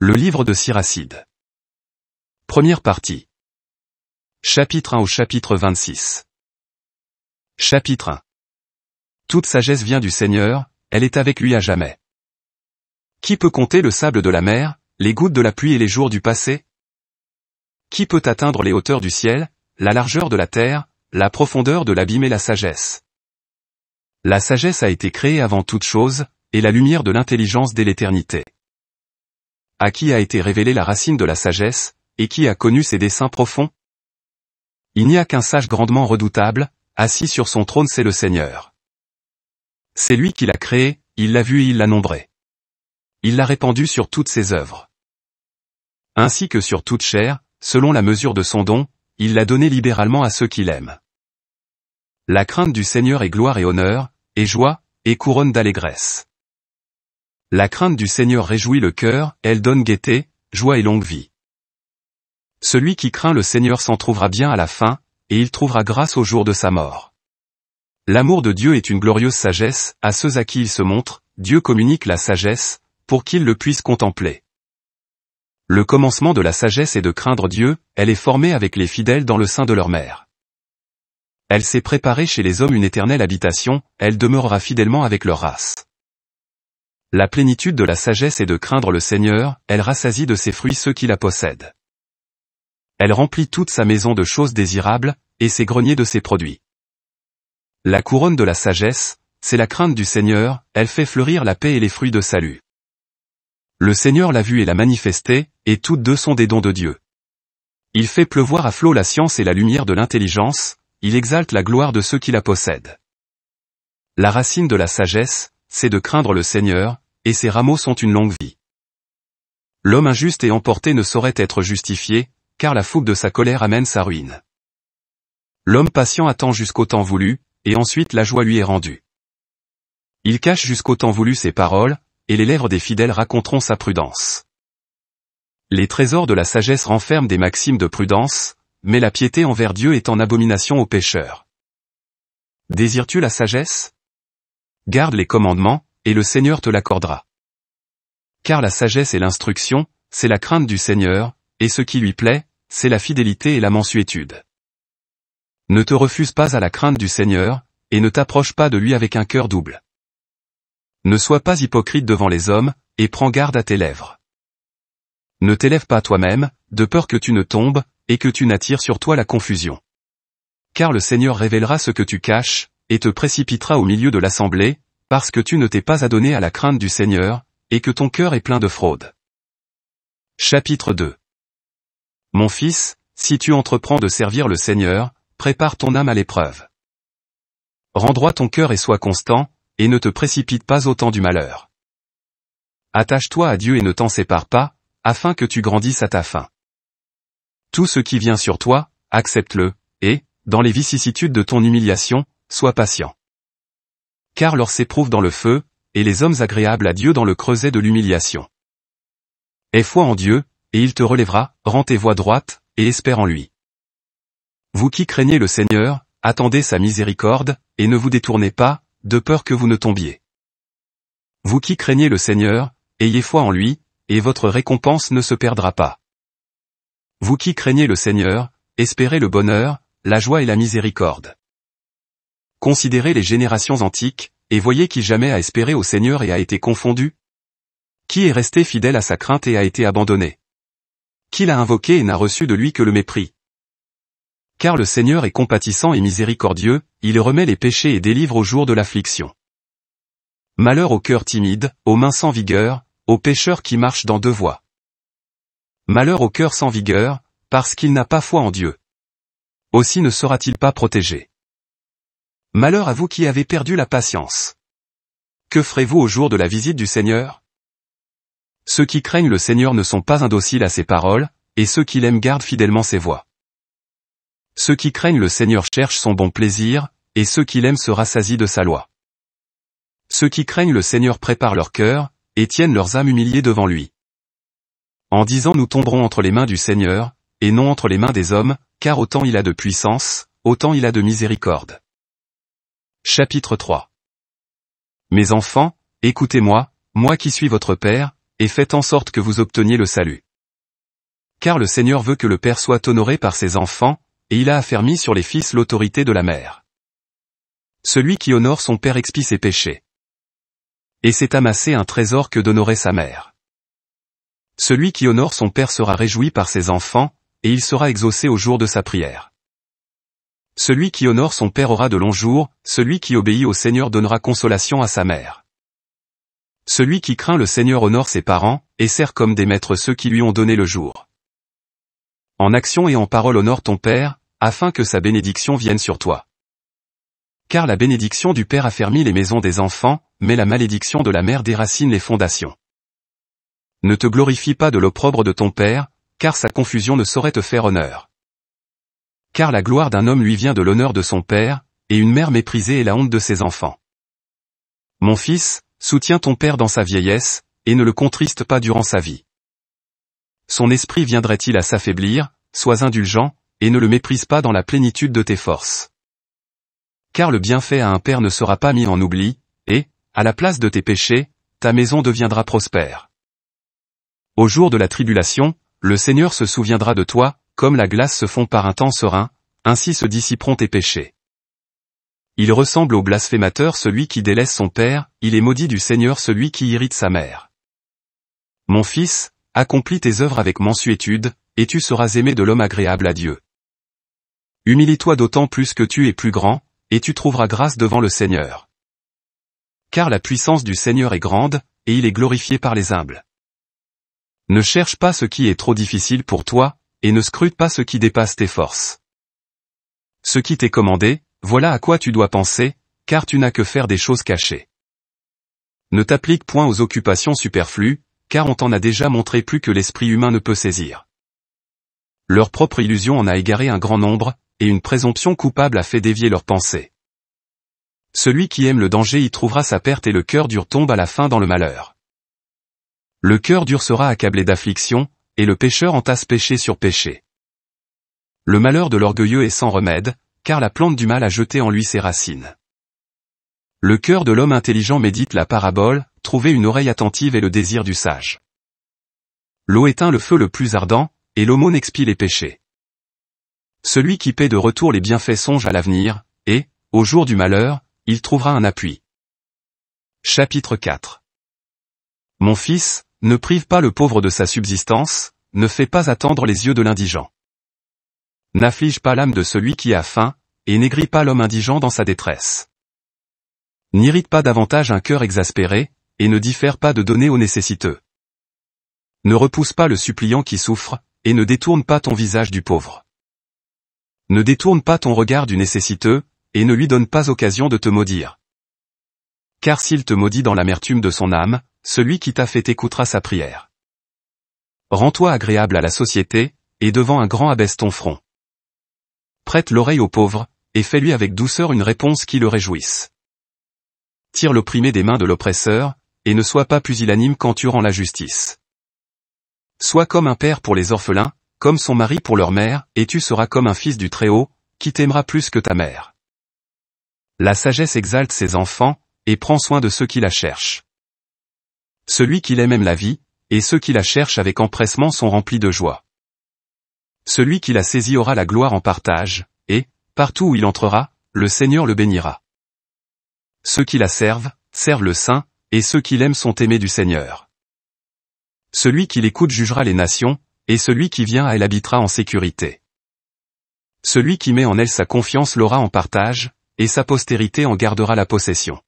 Le livre de Siracide. Première partie. Chapitre 1 au chapitre 26. Chapitre 1. Toute sagesse vient du Seigneur, elle est avec lui à jamais. Qui peut compter le sable de la mer, les gouttes de la pluie et les jours du passé? Qui peut atteindre les hauteurs du ciel, la largeur de la terre, la profondeur de l'abîme et la sagesse? La sagesse a été créée avant toute chose, et la lumière de l'intelligence dès l'éternité à qui a été révélée la racine de la sagesse, et qui a connu ses desseins profonds? Il n'y a qu'un sage grandement redoutable, assis sur son trône c'est le Seigneur. C'est lui qui l'a créé, il l'a vu et il l'a nombré. Il l'a répandu sur toutes ses œuvres. Ainsi que sur toute chair, selon la mesure de son don, il l'a donné libéralement à ceux qui l'aiment. La crainte du Seigneur est gloire et honneur, et joie, et couronne d'allégresse. La crainte du Seigneur réjouit le cœur, elle donne gaieté, joie et longue vie. Celui qui craint le Seigneur s'en trouvera bien à la fin, et il trouvera grâce au jour de sa mort. L'amour de Dieu est une glorieuse sagesse, à ceux à qui il se montre, Dieu communique la sagesse, pour qu'ils le puissent contempler. Le commencement de la sagesse est de craindre Dieu, elle est formée avec les fidèles dans le sein de leur mère. Elle s'est préparée chez les hommes une éternelle habitation, elle demeurera fidèlement avec leur race. La plénitude de la sagesse est de craindre le Seigneur, elle rassasie de ses fruits ceux qui la possèdent. Elle remplit toute sa maison de choses désirables, et ses greniers de ses produits. La couronne de la sagesse, c'est la crainte du Seigneur, elle fait fleurir la paix et les fruits de salut. Le Seigneur l'a vu et l'a manifesté, et toutes deux sont des dons de Dieu. Il fait pleuvoir à flot la science et la lumière de l'intelligence, il exalte la gloire de ceux qui la possèdent. La racine de la sagesse, c'est de craindre le Seigneur, et ses rameaux sont une longue vie. L'homme injuste et emporté ne saurait être justifié, car la fougue de sa colère amène sa ruine. L'homme patient attend jusqu'au temps voulu, et ensuite la joie lui est rendue. Il cache jusqu'au temps voulu ses paroles, et les lèvres des fidèles raconteront sa prudence. Les trésors de la sagesse renferment des maximes de prudence, mais la piété envers Dieu est en abomination aux pécheurs. Désires-tu la sagesse? Garde les commandements, et le Seigneur te l'accordera. Car la sagesse et l'instruction, c'est la crainte du Seigneur, et ce qui lui plaît, c'est la fidélité et la mansuétude. Ne te refuse pas à la crainte du Seigneur, et ne t'approche pas de lui avec un cœur double. Ne sois pas hypocrite devant les hommes, et prends garde à tes lèvres. Ne t'élève pas toi-même, de peur que tu ne tombes, et que tu n'attires sur toi la confusion. Car le Seigneur révélera ce que tu caches, et te précipitera au milieu de l'assemblée, parce que tu ne t'es pas adonné à la crainte du Seigneur, et que ton cœur est plein de fraude. Chapitre 2 Mon fils, si tu entreprends de servir le Seigneur, prépare ton âme à l'épreuve. Rends droit ton cœur et sois constant, et ne te précipite pas au temps du malheur. Attache-toi à Dieu et ne t'en sépare pas, afin que tu grandisses à ta fin. Tout ce qui vient sur toi, accepte-le, et, dans les vicissitudes de ton humiliation, sois patient. Car l'or s'éprouve dans le feu, et les hommes agréables à Dieu dans le creuset de l'humiliation. Aie foi en Dieu, et il te relèvera, rends tes voies droites, et espère en lui. Vous qui craignez le Seigneur, attendez sa miséricorde, et ne vous détournez pas, de peur que vous ne tombiez. Vous qui craignez le Seigneur, ayez foi en lui, et votre récompense ne se perdra pas. Vous qui craignez le Seigneur, espérez le bonheur, la joie et la miséricorde. Considérez les générations antiques, et voyez qui jamais a espéré au Seigneur et a été confondu. Qui est resté fidèle à sa crainte et a été abandonné. Qui l'a invoqué et n'a reçu de lui que le mépris. Car le Seigneur est compatissant et miséricordieux, il remet les péchés et délivre au jour de l'affliction. Malheur au cœur timide, aux mains sans vigueur, aux pécheurs qui marchent dans deux voies. Malheur au cœur sans vigueur, parce qu'il n'a pas foi en Dieu. Aussi ne sera-t-il pas protégé. Malheur à vous qui avez perdu la patience. Que ferez-vous au jour de la visite du Seigneur? Ceux qui craignent le Seigneur ne sont pas indociles à ses paroles, et ceux qui l'aiment gardent fidèlement ses voies. Ceux qui craignent le Seigneur cherchent son bon plaisir, et ceux qui l'aiment se rassasient de sa loi. Ceux qui craignent le Seigneur préparent leur cœur, et tiennent leurs âmes humiliées devant lui. En disant nous tomberons entre les mains du Seigneur, et non entre les mains des hommes, car autant il a de puissance, autant il a de miséricorde. Chapitre 3 Mes enfants, écoutez-moi, moi qui suis votre Père, et faites en sorte que vous obteniez le salut. Car le Seigneur veut que le Père soit honoré par ses enfants, et il a affermi sur les fils l'autorité de la mère. Celui qui honore son Père expie ses péchés. Et c'est amasser un trésor que d'honorer sa mère. Celui qui honore son Père sera réjoui par ses enfants, et il sera exaucé au jour de sa prière. Celui qui honore son Père aura de longs jours, celui qui obéit au Seigneur donnera consolation à sa mère. Celui qui craint le Seigneur honore ses parents, et sert comme des maîtres ceux qui lui ont donné le jour. En action et en parole honore ton Père, afin que sa bénédiction vienne sur toi. Car la bénédiction du Père affermit les maisons des enfants, mais la malédiction de la mère déracine les fondations. Ne te glorifie pas de l'opprobre de ton Père, car sa confusion ne saurait te faire honneur. Car la gloire d'un homme lui vient de l'honneur de son Père, et une mère méprisée est la honte de ses enfants. Mon fils, soutiens ton Père dans sa vieillesse, et ne le contriste pas durant sa vie. Son esprit viendrait-il à s'affaiblir, sois indulgent, et ne le méprise pas dans la plénitude de tes forces. Car le bienfait à un père ne sera pas mis en oubli, et, à la place de tes péchés, ta maison deviendra prospère. Au jour de la tribulation, le Seigneur se souviendra de toi, comme la glace se fond par un temps serein, ainsi se dissiperont tes péchés. Il ressemble au blasphémateur celui qui délaisse son père, il est maudit du Seigneur celui qui irrite sa mère. Mon fils, accomplis tes œuvres avec mansuétude, et tu seras aimé de l'homme agréable à Dieu. Humilie-toi d'autant plus que tu es plus grand, et tu trouveras grâce devant le Seigneur. Car la puissance du Seigneur est grande, et il est glorifié par les humbles. Ne cherche pas ce qui est trop difficile pour toi, et ne scrute pas ce qui dépasse tes forces. Ce qui t'est commandé, voilà à quoi tu dois penser, car tu n'as que faire des choses cachées. Ne t'applique point aux occupations superflues, car on t'en a déjà montré plus que l'esprit humain ne peut saisir. Leur propre illusion en a égaré un grand nombre, et une présomption coupable a fait dévier leurs pensées. Celui qui aime le danger y trouvera sa perte et le cœur dur tombe à la fin dans le malheur. Le cœur dur sera accablé d'affliction, et le pécheur entasse péché sur péché. Le malheur de l'orgueilleux est sans remède, car la plante du mal a jeté en lui ses racines. Le cœur de l'homme intelligent médite la parabole, trouver une oreille attentive et le désir du sage. L'eau éteint le feu le plus ardent, et l'aumône expie les péchés. Celui qui paie de retour les bienfaits songe à l'avenir, et, au jour du malheur, il trouvera un appui. Chapitre 4 Mon fils, ne prive pas le pauvre de sa subsistance, ne fais pas attendre les yeux de l'indigent. N'afflige pas l'âme de celui qui a faim, et n'aigris pas l'homme indigent dans sa détresse. N'irrite pas davantage un cœur exaspéré, et ne diffère pas de donner aux nécessiteux. Ne repousse pas le suppliant qui souffre, et ne détourne pas ton visage du pauvre. Ne détourne pas ton regard du nécessiteux, et ne lui donne pas occasion de te maudire. Car s'il te maudit dans l'amertume de son âme, celui qui t'a fait écoutera sa prière. Rends-toi agréable à la société, et devant un grand abaisse ton front. Prête l'oreille au pauvre, et fais-lui avec douceur une réponse qui le réjouisse. Tire l'opprimé des mains de l'oppresseur, et ne sois pas pusillanime quand tu rends la justice. Sois comme un père pour les orphelins, comme son mari pour leur mère, et tu seras comme un fils du Très-Haut, qui t'aimera plus que ta mère. La sagesse exalte ses enfants, et prend soin de ceux qui la cherchent. Celui qui l'aime aime la vie, et ceux qui la cherchent avec empressement sont remplis de joie. Celui qui la saisit aura la gloire en partage, et, partout où il entrera, le Seigneur le bénira. Ceux qui la servent, servent le Saint, et ceux qui l'aiment sont aimés du Seigneur. Celui qui l'écoute jugera les nations, et celui qui vient à elle habitera en sécurité. Celui qui met en elle sa confiance l'aura en partage, et sa postérité en gardera la possession.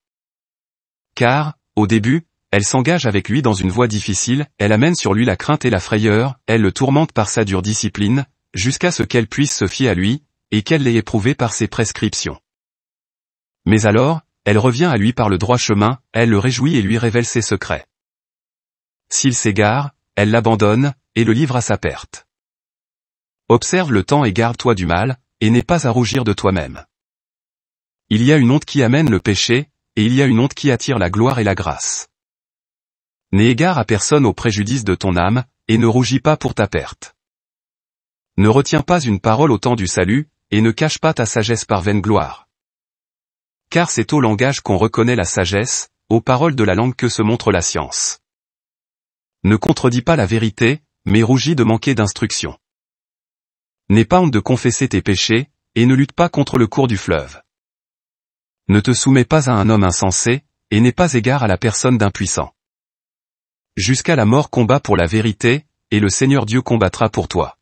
Car, au début, elle s'engage avec lui dans une voie difficile, elle amène sur lui la crainte et la frayeur, elle le tourmente par sa dure discipline, jusqu'à ce qu'elle puisse se fier à lui, et qu'elle l'ait éprouvé par ses prescriptions. Mais alors, elle revient à lui par le droit chemin, elle le réjouit et lui révèle ses secrets. S'il s'égare, elle l'abandonne, et le livre à sa perte. Observe le temps et garde-toi du mal, et n'aie pas à rougir de toi-même. Il y a une honte qui amène le péché, et il y a une honte qui attire la gloire et la grâce. N'aie égard à personne au préjudice de ton âme, et ne rougis pas pour ta perte. Ne retiens pas une parole au temps du salut, et ne cache pas ta sagesse par vaine gloire. Car c'est au langage qu'on reconnaît la sagesse, aux paroles de la langue que se montre la science. Ne contredis pas la vérité, mais rougis de manquer d'instruction. N'aie pas honte de confesser tes péchés, et ne lutte pas contre le cours du fleuve. Ne te soumets pas à un homme insensé, et n'aie pas égard à la personne d'un puissant. Jusqu'à la mort combat pour la vérité, et le Seigneur Dieu combattra pour toi.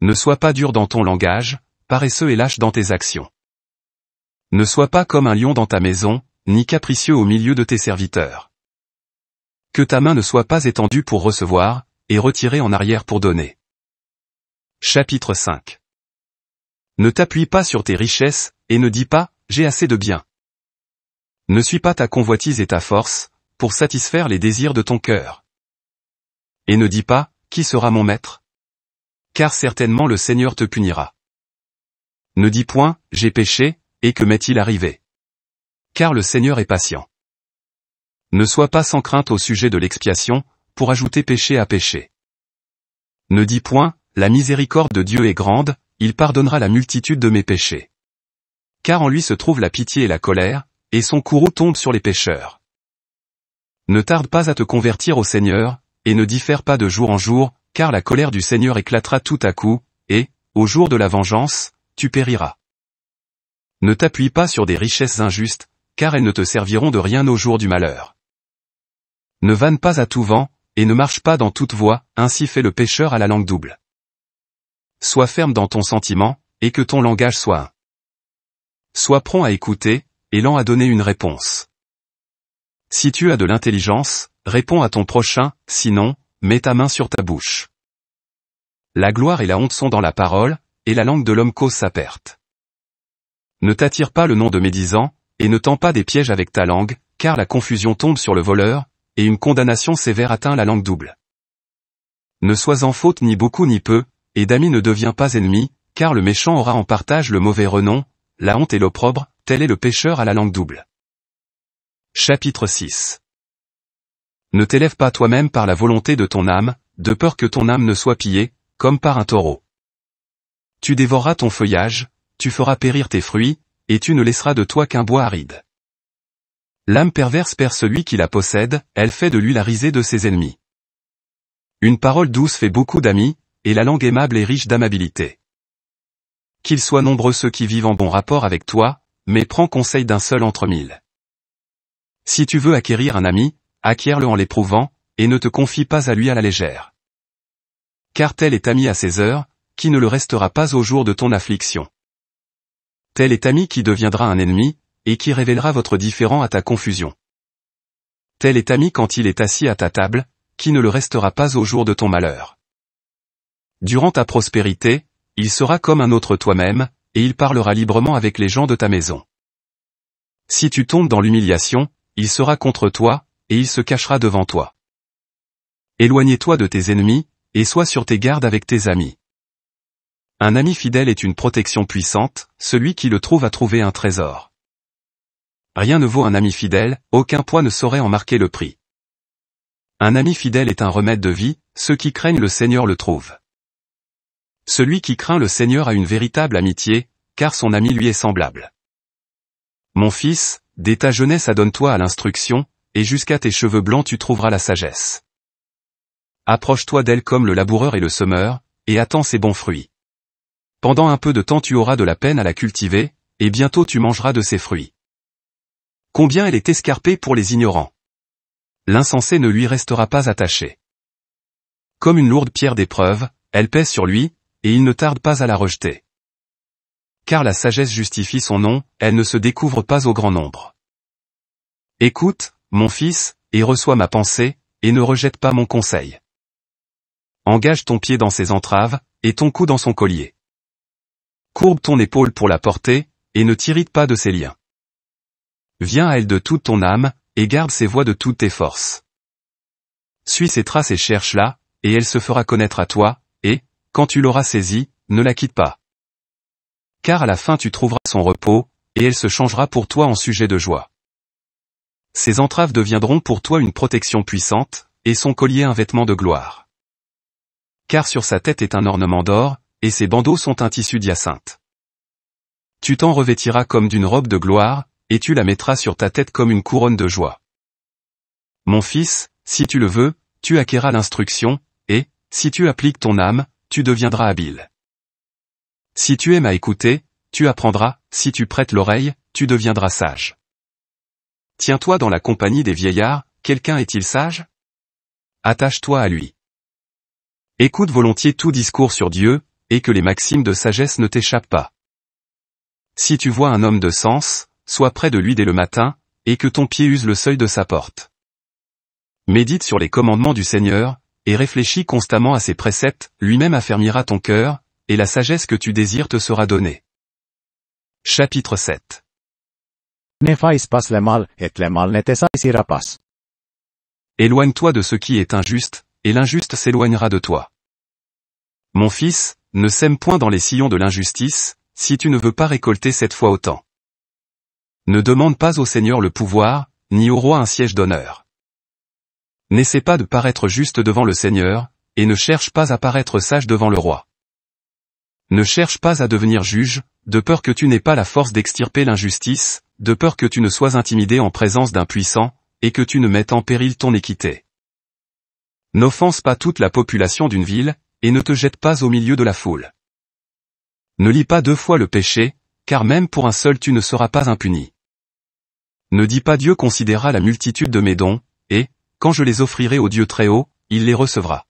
Ne sois pas dur dans ton langage, paresseux et lâche dans tes actions. Ne sois pas comme un lion dans ta maison, ni capricieux au milieu de tes serviteurs. Que ta main ne soit pas étendue pour recevoir, et retirée en arrière pour donner. Chapitre 5 Ne t'appuie pas sur tes richesses, et ne dis pas, j'ai assez de biens. Ne suis pas ta convoitise et ta force, pour satisfaire les désirs de ton cœur. Et ne dis pas, qui sera mon maître? Car certainement le Seigneur te punira. Ne dis point, j'ai péché, et que m'est-il arrivé? Car le Seigneur est patient. Ne sois pas sans crainte au sujet de l'expiation, pour ajouter péché à péché. Ne dis point, la miséricorde de Dieu est grande, il pardonnera la multitude de mes péchés. Car en lui se trouve la pitié et la colère, et son courroux tombe sur les pécheurs. Ne tarde pas à te convertir au Seigneur, et ne diffère pas de jour en jour, car la colère du Seigneur éclatera tout à coup, et, au jour de la vengeance, tu périras. Ne t'appuie pas sur des richesses injustes, car elles ne te serviront de rien au jour du malheur. Ne vanne pas à tout vent, et ne marche pas dans toute voie, ainsi fait le pécheur à la langue double. Sois ferme dans ton sentiment, et que ton langage soit un. Sois prompt à écouter, et lent à donner une réponse. Si tu as de l'intelligence, réponds à ton prochain, sinon, mets ta main sur ta bouche. La gloire et la honte sont dans la parole, et la langue de l'homme cause sa perte. Ne t'attire pas le nom de médisant, et ne tends pas des pièges avec ta langue, car la confusion tombe sur le voleur, et une condamnation sévère atteint la langue double. Ne sois en faute ni beaucoup ni peu, et d'ami ne deviens pas ennemi, car le méchant aura en partage le mauvais renom, la honte et l'opprobre, tel est le pécheur à la langue double. Chapitre 6 Ne t'élève pas toi-même par la volonté de ton âme, de peur que ton âme ne soit pillée, comme par un taureau. Tu dévoreras ton feuillage, tu feras périr tes fruits, et tu ne laisseras de toi qu'un bois aride. L'âme perverse perd celui qui la possède, elle fait de lui la risée de ses ennemis. Une parole douce fait beaucoup d'amis, et la langue aimable est riche d'amabilité. Qu'ils soient nombreux ceux qui vivent en bon rapport avec toi, mais prends conseil d'un seul entre mille. Si tu veux acquérir un ami, acquiers-le en l'éprouvant, et ne te confie pas à lui à la légère. Car tel est ami à ses heures, qui ne le restera pas au jour de ton affliction. Tel est ami qui deviendra un ennemi, et qui révélera votre différend à ta confusion. Tel est ami quand il est assis à ta table, qui ne le restera pas au jour de ton malheur. Durant ta prospérité, il sera comme un autre toi-même, et il parlera librement avec les gens de ta maison. Si tu tombes dans l'humiliation, il sera contre toi, et il se cachera devant toi. Éloignez-toi de tes ennemis, et sois sur tes gardes avec tes amis. Un ami fidèle est une protection puissante, celui qui le trouve a trouvé un trésor. Rien ne vaut un ami fidèle, aucun poids ne saurait en marquer le prix. Un ami fidèle est un remède de vie, ceux qui craignent le Seigneur le trouvent. Celui qui craint le Seigneur a une véritable amitié, car son ami lui est semblable. Mon fils, dès ta jeunesse adonne-toi à l'instruction, et jusqu'à tes cheveux blancs tu trouveras la sagesse. Approche-toi d'elle comme le laboureur et le semeur, et attends ses bons fruits. Pendant un peu de temps tu auras de la peine à la cultiver, et bientôt tu mangeras de ses fruits. Combien elle est escarpée pour les ignorants. L'insensé ne lui restera pas attaché. Comme une lourde pierre d'épreuve, elle pèse sur lui, et il ne tarde pas à la rejeter. Car la sagesse justifie son nom, elle ne se découvre pas au grand nombre. Écoute, mon fils, et reçois ma pensée, et ne rejette pas mon conseil. Engage ton pied dans ses entraves, et ton cou dans son collier. Courbe ton épaule pour la porter, et ne t'irrite pas de ses liens. Viens à elle de toute ton âme, et garde ses voies de toutes tes forces. Suis ses traces et cherche-la, et elle se fera connaître à toi, et, quand tu l'auras saisie, ne la quitte pas. Car à la fin tu trouveras son repos, et elle se changera pour toi en sujet de joie. Ses entraves deviendront pour toi une protection puissante, et son collier un vêtement de gloire. Car sur sa tête est un ornement d'or, et ses bandeaux sont un tissu d'hyacinthe. Tu t'en revêtiras comme d'une robe de gloire, et tu la mettras sur ta tête comme une couronne de joie. Mon fils, si tu le veux, tu acquéras l'instruction, et, si tu appliques ton âme, tu deviendras habile. Si tu aimes à écouter, tu apprendras, si tu prêtes l'oreille, tu deviendras sage. Tiens-toi dans la compagnie des vieillards, quelqu'un est-il sage? Attache-toi à lui. Écoute volontiers tout discours sur Dieu, et que les maximes de sagesse ne t'échappent pas. Si tu vois un homme de sens, sois près de lui dès le matin, et que ton pied use le seuil de sa porte. Médite sur les commandements du Seigneur, et réfléchis constamment à ses préceptes, lui-même affermira ton cœur, et la sagesse que tu désires te sera donnée. Chapitre 7 Ne fais pas le mal, et le mal ne te saisira pas. Éloigne-toi de ce qui est injuste, et l'injuste s'éloignera de toi. Mon fils, ne sème point dans les sillons de l'injustice, si tu ne veux pas récolter cette fois autant. Ne demande pas au Seigneur le pouvoir, ni au roi un siège d'honneur. N'essaie pas de paraître juste devant le Seigneur, et ne cherche pas à paraître sage devant le roi. Ne cherche pas à devenir juge, de peur que tu n'aies pas la force d'extirper l'injustice, de peur que tu ne sois intimidé en présence d'un puissant, et que tu ne mettes en péril ton équité. N'offense pas toute la population d'une ville, et ne te jette pas au milieu de la foule. Ne lis pas deux fois le péché, car même pour un seul tu ne seras pas impuni. Ne dis pas Dieu considérera la multitude de mes dons, et, quand je les offrirai au Dieu très haut, il les recevra.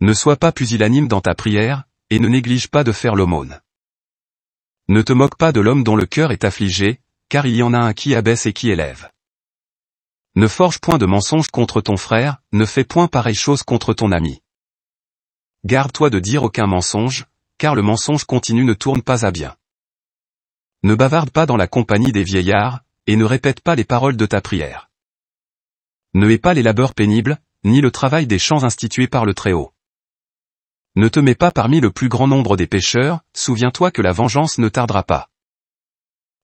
Ne sois pas pusillanime dans ta prière, et ne néglige pas de faire l'aumône. Ne te moque pas de l'homme dont le cœur est affligé, car il y en a un qui abaisse et qui élève. Ne forge point de mensonges contre ton frère, ne fais point pareille chose contre ton ami. Garde-toi de dire aucun mensonge, car le mensonge continu ne tourne pas à bien. Ne bavarde pas dans la compagnie des vieillards, et ne répète pas les paroles de ta prière. Ne hais pas les labeurs pénibles, ni le travail des champs institués par le Très-Haut. Ne te mets pas parmi le plus grand nombre des pécheurs, souviens-toi que la vengeance ne tardera pas.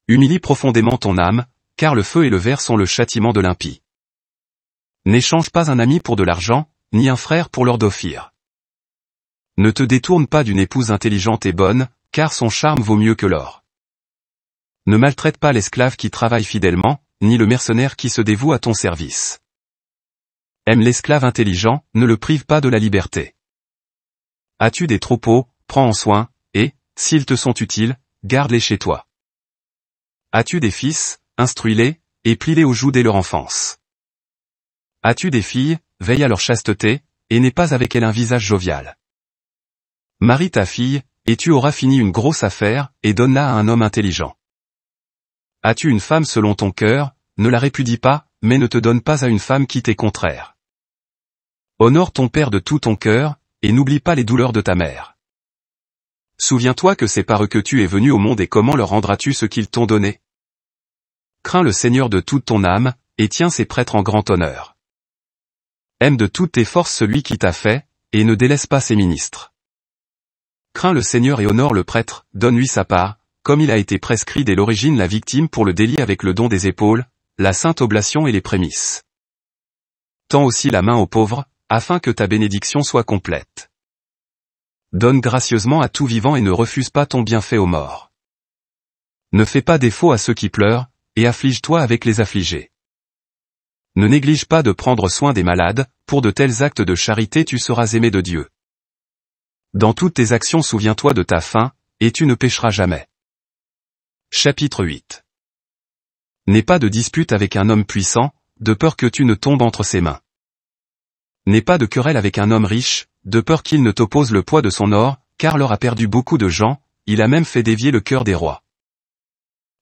Humilie profondément ton âme, car le feu et le verre sont le châtiment de l'impie. N'échange pas un ami pour de l'argent, ni un frère pour l'or d'offrir. Ne te détourne pas d'une épouse intelligente et bonne, car son charme vaut mieux que l'or. Ne maltraite pas l'esclave qui travaille fidèlement, ni le mercenaire qui se dévoue à ton service. Aime l'esclave intelligent, ne le prive pas de la liberté. As-tu des troupeaux, prends en soin, et, s'ils te sont utiles, garde-les chez toi. As-tu des fils, instruis-les, et plie-les aux joues dès leur enfance. As-tu des filles, veille à leur chasteté, et n'aie pas avec elles un visage jovial. Marie ta fille, et tu auras fini une grosse affaire, et donne-la à un homme intelligent. As-tu une femme selon ton cœur, ne la répudie pas, mais ne te donne pas à une femme qui t'est contraire. Honore ton père de tout ton cœur, et n'oublie pas les douleurs de ta mère. Souviens-toi que c'est par eux que tu es venu au monde et comment leur rendras-tu ce qu'ils t'ont donné? Crains le Seigneur de toute ton âme, et tiens ses prêtres en grand honneur. Aime de toutes tes forces celui qui t'a fait, et ne délaisse pas ses ministres. Crains le Seigneur et honore le prêtre, donne-lui sa part, comme il a été prescrit dès l'origine la victime pour le délit avec le don des épaules, la sainte oblation et les prémices. Tends aussi la main aux pauvres, afin que ta bénédiction soit complète. Donne gracieusement à tout vivant et ne refuse pas ton bienfait aux morts. Ne fais pas défaut à ceux qui pleurent, et afflige-toi avec les affligés. Ne néglige pas de prendre soin des malades, pour de tels actes de charité tu seras aimé de Dieu. Dans toutes tes actions souviens-toi de ta faim, et tu ne pécheras jamais. Chapitre 8 N'aie pas de dispute avec un homme puissant, de peur que tu ne tombes entre ses mains. N'aie pas de querelle avec un homme riche, de peur qu'il ne t'oppose le poids de son or, car l'or a perdu beaucoup de gens, il a même fait dévier le cœur des rois.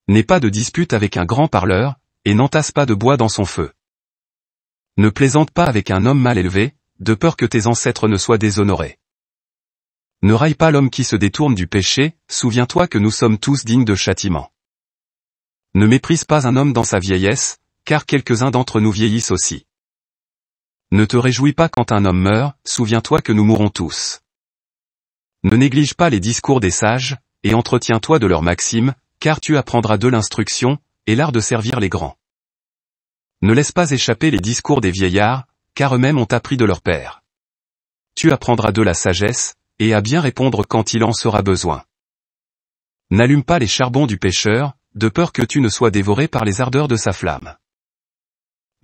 N'aie pas de dispute avec un grand parleur, et n'entasse pas de bois dans son feu. Ne plaisante pas avec un homme mal élevé, de peur que tes ancêtres ne soient déshonorés. Ne raille pas l'homme qui se détourne du péché, souviens-toi que nous sommes tous dignes de châtiment. Ne méprise pas un homme dans sa vieillesse, car quelques-uns d'entre nous vieillissent aussi. Ne te réjouis pas quand un homme meurt, souviens-toi que nous mourrons tous. Ne néglige pas les discours des sages, et entretiens-toi de leurs maximes, car tu apprendras de l'instruction, et l'art de servir les grands. Ne laisse pas échapper les discours des vieillards, car eux-mêmes ont appris de leur père. Tu apprendras de la sagesse, et à bien répondre quand il en sera besoin. N'allume pas les charbons du pécheur, de peur que tu ne sois dévoré par les ardeurs de sa flamme.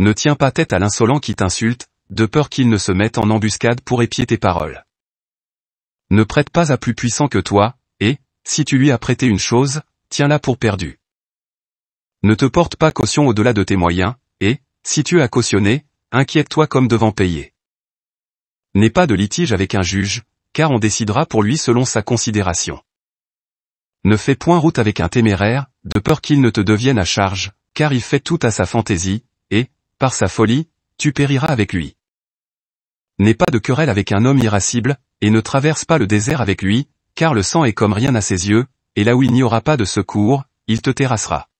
Ne tiens pas tête à l'insolent qui t'insulte, de peur qu'il ne se mette en embuscade pour épier tes paroles. Ne prête pas à plus puissant que toi, et, si tu lui as prêté une chose, tiens-la pour perdue. Ne te porte pas caution au-delà de tes moyens, et, si tu as cautionné, inquiète-toi comme devant payer. N'aie pas de litige avec un juge, car on décidera pour lui selon sa considération. Ne fais point route avec un téméraire, de peur qu'il ne te devienne à charge, car il fait tout à sa fantaisie, et, par sa folie, tu périras avec lui. N'aie pas de querelle avec un homme irascible, et ne traverse pas le désert avec lui, car le sang est comme rien à ses yeux, et là où il n'y aura pas de secours, il te terrassera.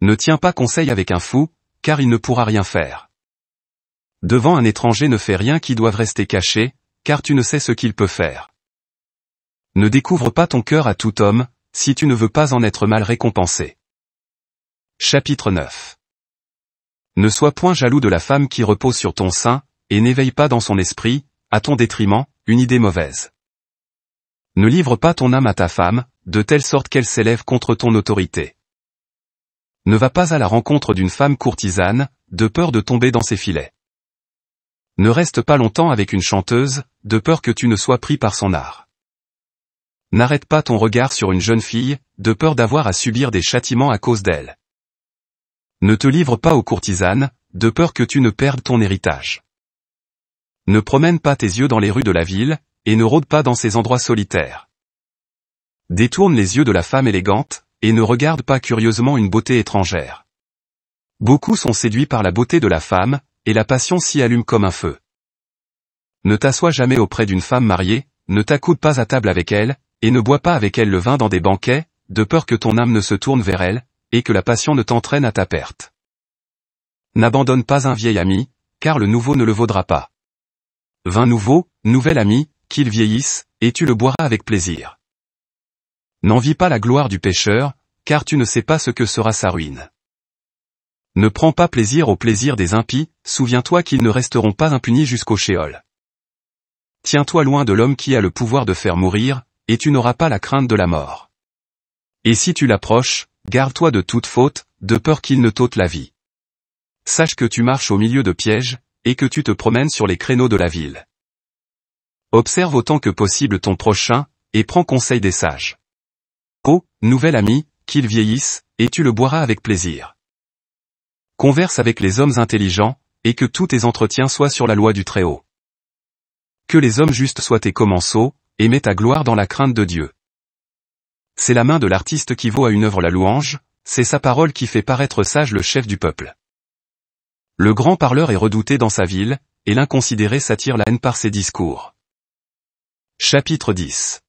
Ne tiens pas conseil avec un fou, car il ne pourra rien faire. Devant un étranger ne fais rien qui doive rester caché, car tu ne sais ce qu'il peut faire. Ne découvre pas ton cœur à tout homme, si tu ne veux pas en être mal récompensé. Chapitre 9 Ne sois point jaloux de la femme qui repose sur ton sein, et n'éveille pas dans son esprit, à ton détriment, une idée mauvaise. Ne livre pas ton âme à ta femme, de telle sorte qu'elle s'élève contre ton autorité. Ne va pas à la rencontre d'une femme courtisane, de peur de tomber dans ses filets. Ne reste pas longtemps avec une chanteuse, de peur que tu ne sois pris par son art. N'arrête pas ton regard sur une jeune fille, de peur d'avoir à subir des châtiments à cause d'elle. Ne te livre pas aux courtisanes, de peur que tu ne perdes ton héritage. Ne promène pas tes yeux dans les rues de la ville, et ne rôde pas dans ces endroits solitaires. Détourne les yeux de la femme élégante, et ne regarde pas curieusement une beauté étrangère. Beaucoup sont séduits par la beauté de la femme, et la passion s'y allume comme un feu. Ne t'assois jamais auprès d'une femme mariée, ne t'accoude pas à table avec elle, et ne bois pas avec elle le vin dans des banquets, de peur que ton âme ne se tourne vers elle, et que la passion ne t'entraîne à ta perte. N'abandonne pas un vieil ami, car le nouveau ne le vaudra pas. Vin nouveau, nouvel ami, qu'il vieillisse, et tu le boiras avec plaisir. N'envie pas la gloire du pécheur, car tu ne sais pas ce que sera sa ruine. Ne prends pas plaisir au plaisir des impies, souviens-toi qu'ils ne resteront pas impunis jusqu'au shéol. Tiens-toi loin de l'homme qui a le pouvoir de faire mourir, et tu n'auras pas la crainte de la mort. Et si tu l'approches, garde-toi de toute faute, de peur qu'il ne t'ôte la vie. Sache que tu marches au milieu de pièges, et que tu te promènes sur les créneaux de la ville. Observe autant que possible ton prochain, et prends conseil des sages. Oh, nouvel ami, qu'il vieillisse, et tu le boiras avec plaisir. Converse avec les hommes intelligents, et que tous tes entretiens soient sur la loi du Très-Haut. Que les hommes justes soient tes commensaux, et mets ta gloire dans la crainte de Dieu. C'est la main de l'artiste qui vaut à une œuvre la louange, c'est sa parole qui fait paraître sage le chef du peuple. Le grand parleur est redouté dans sa ville, et l'inconsidéré s'attire la haine par ses discours. Chapitre 10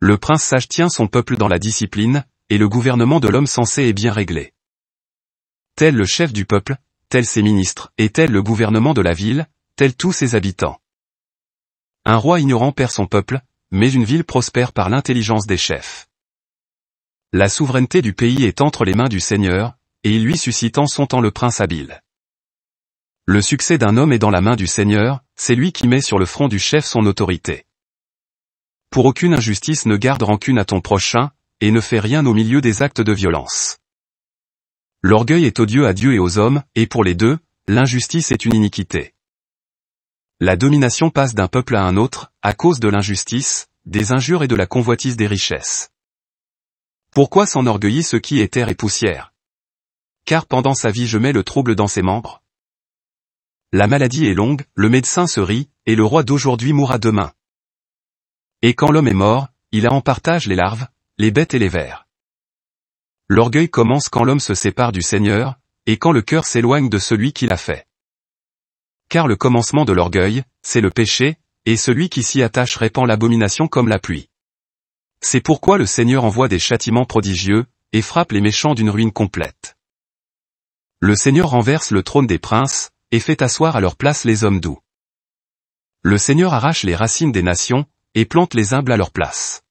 Le prince sage tient son peuple dans la discipline, et le gouvernement de l'homme sensé est bien réglé. Tel le chef du peuple, tel ses ministres, et tel le gouvernement de la ville, tel tous ses habitants. Un roi ignorant perd son peuple, mais une ville prospère par l'intelligence des chefs. La souveraineté du pays est entre les mains du Seigneur, et il lui suscitant son temps le prince habile. Le succès d'un homme est dans la main du Seigneur, c'est lui qui met sur le front du chef son autorité. Pour aucune injustice ne garde rancune à ton prochain, et ne fais rien au milieu des actes de violence. L'orgueil est odieux à Dieu et aux hommes, et pour les deux, l'injustice est une iniquité. La domination passe d'un peuple à un autre, à cause de l'injustice, des injures et de la convoitise des richesses. Pourquoi s'enorgueillit ce qui est terre et poussière? Car pendant sa vie je mets le trouble dans ses membres. La maladie est longue, le médecin se rit, et le roi d'aujourd'hui mourra demain. Et quand l'homme est mort, il a en partage les larves, les bêtes et les vers. L'orgueil commence quand l'homme se sépare du Seigneur, et quand le cœur s'éloigne de celui qui l'a fait. Car le commencement de l'orgueil, c'est le péché, et celui qui s'y attache répand l'abomination comme la pluie. C'est pourquoi le Seigneur envoie des châtiments prodigieux, et frappe les méchants d'une ruine complète. Le Seigneur renverse le trône des princes, et fait asseoir à leur place les hommes doux. Le Seigneur arrache les racines des nations, et plante les humbles à leur place.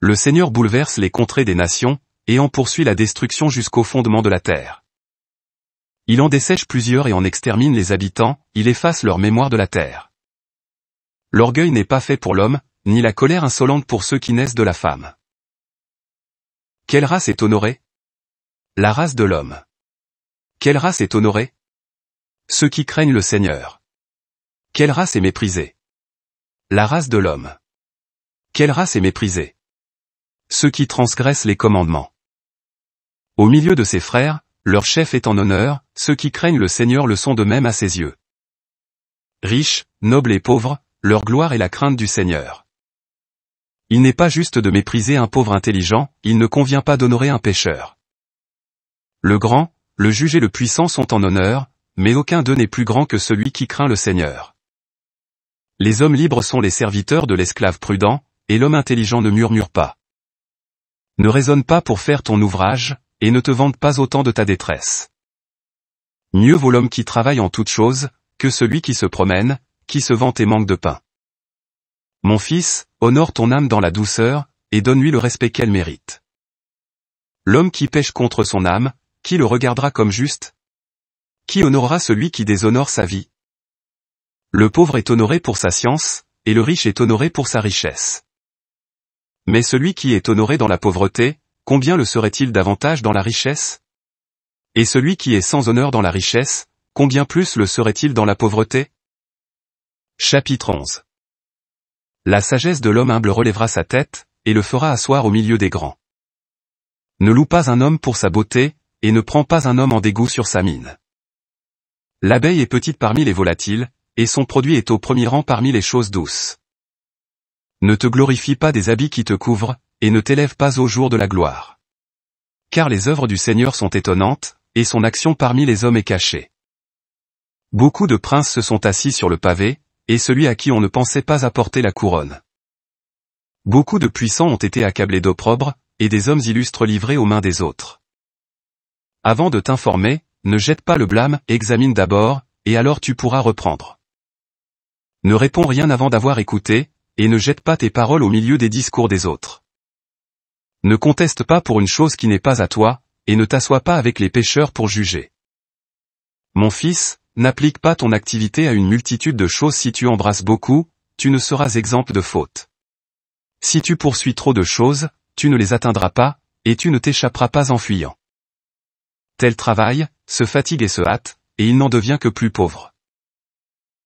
Le Seigneur bouleverse les contrées des nations, et en poursuit la destruction jusqu'au fondement de la terre. Il en dessèche plusieurs et en extermine les habitants, il efface leur mémoire de la terre. L'orgueil n'est pas fait pour l'homme, ni la colère insolente pour ceux qui naissent de la femme. Quelle race est honorée? La race de l'homme. Quelle race est honorée? Ceux qui craignent le Seigneur. Quelle race est méprisée? La race de l'homme. Quelle race est méprisée? Ceux qui transgressent les commandements. Au milieu de ses frères, leur chef est en honneur, ceux qui craignent le Seigneur le sont de même à ses yeux. Riches, nobles et pauvres, leur gloire est la crainte du Seigneur. Il n'est pas juste de mépriser un pauvre intelligent, il ne convient pas d'honorer un pécheur. Le grand, le juge et le puissant sont en honneur, mais aucun d'eux n'est plus grand que celui qui craint le Seigneur. Les hommes libres sont les serviteurs de l'esclave prudent, et l'homme intelligent ne murmure pas. Ne raisonne pas pour faire ton ouvrage, et ne te vante pas autant de ta détresse. Mieux vaut l'homme qui travaille en toutes choses, que celui qui se promène, qui se vante et manque de pain. Mon fils, honore ton âme dans la douceur, et donne-lui le respect qu'elle mérite. L'homme qui pêche contre son âme, qui le regardera comme juste Qui honorera celui qui déshonore sa vie? Le pauvre est honoré pour sa science, et le riche est honoré pour sa richesse. Mais celui qui est honoré dans la pauvreté, combien le serait-il davantage dans la richesse? Et celui qui est sans honneur dans la richesse, combien plus le serait-il dans la pauvreté? Chapitre 11 La sagesse de l'homme humble relèvera sa tête, et le fera asseoir au milieu des grands. Ne loue pas un homme pour sa beauté, et ne prends pas un homme en dégoût sur sa mine. L'abeille est petite parmi les volatiles, et son produit est au premier rang parmi les choses douces. Ne te glorifie pas des habits qui te couvrent, et ne t'élève pas au jour de la gloire. Car les œuvres du Seigneur sont étonnantes, et son action parmi les hommes est cachée. Beaucoup de princes se sont assis sur le pavé, et celui à qui on ne pensait pas apporter la couronne. Beaucoup de puissants ont été accablés d'opprobre, et des hommes illustres livrés aux mains des autres. Avant de t'informer, ne jette pas le blâme, examine d'abord, et alors tu pourras reprendre. Ne réponds rien avant d'avoir écouté, et ne jette pas tes paroles au milieu des discours des autres. Ne conteste pas pour une chose qui n'est pas à toi, et ne t'assois pas avec les pécheurs pour juger. Mon fils, N'applique pas ton activité à une multitude de choses si tu embrasses beaucoup, tu ne seras exempt de faute. Si tu poursuis trop de choses, tu ne les atteindras pas, et tu ne t'échapperas pas en fuyant. Tel travaille, se fatigue et se hâte, et il n'en devient que plus pauvre.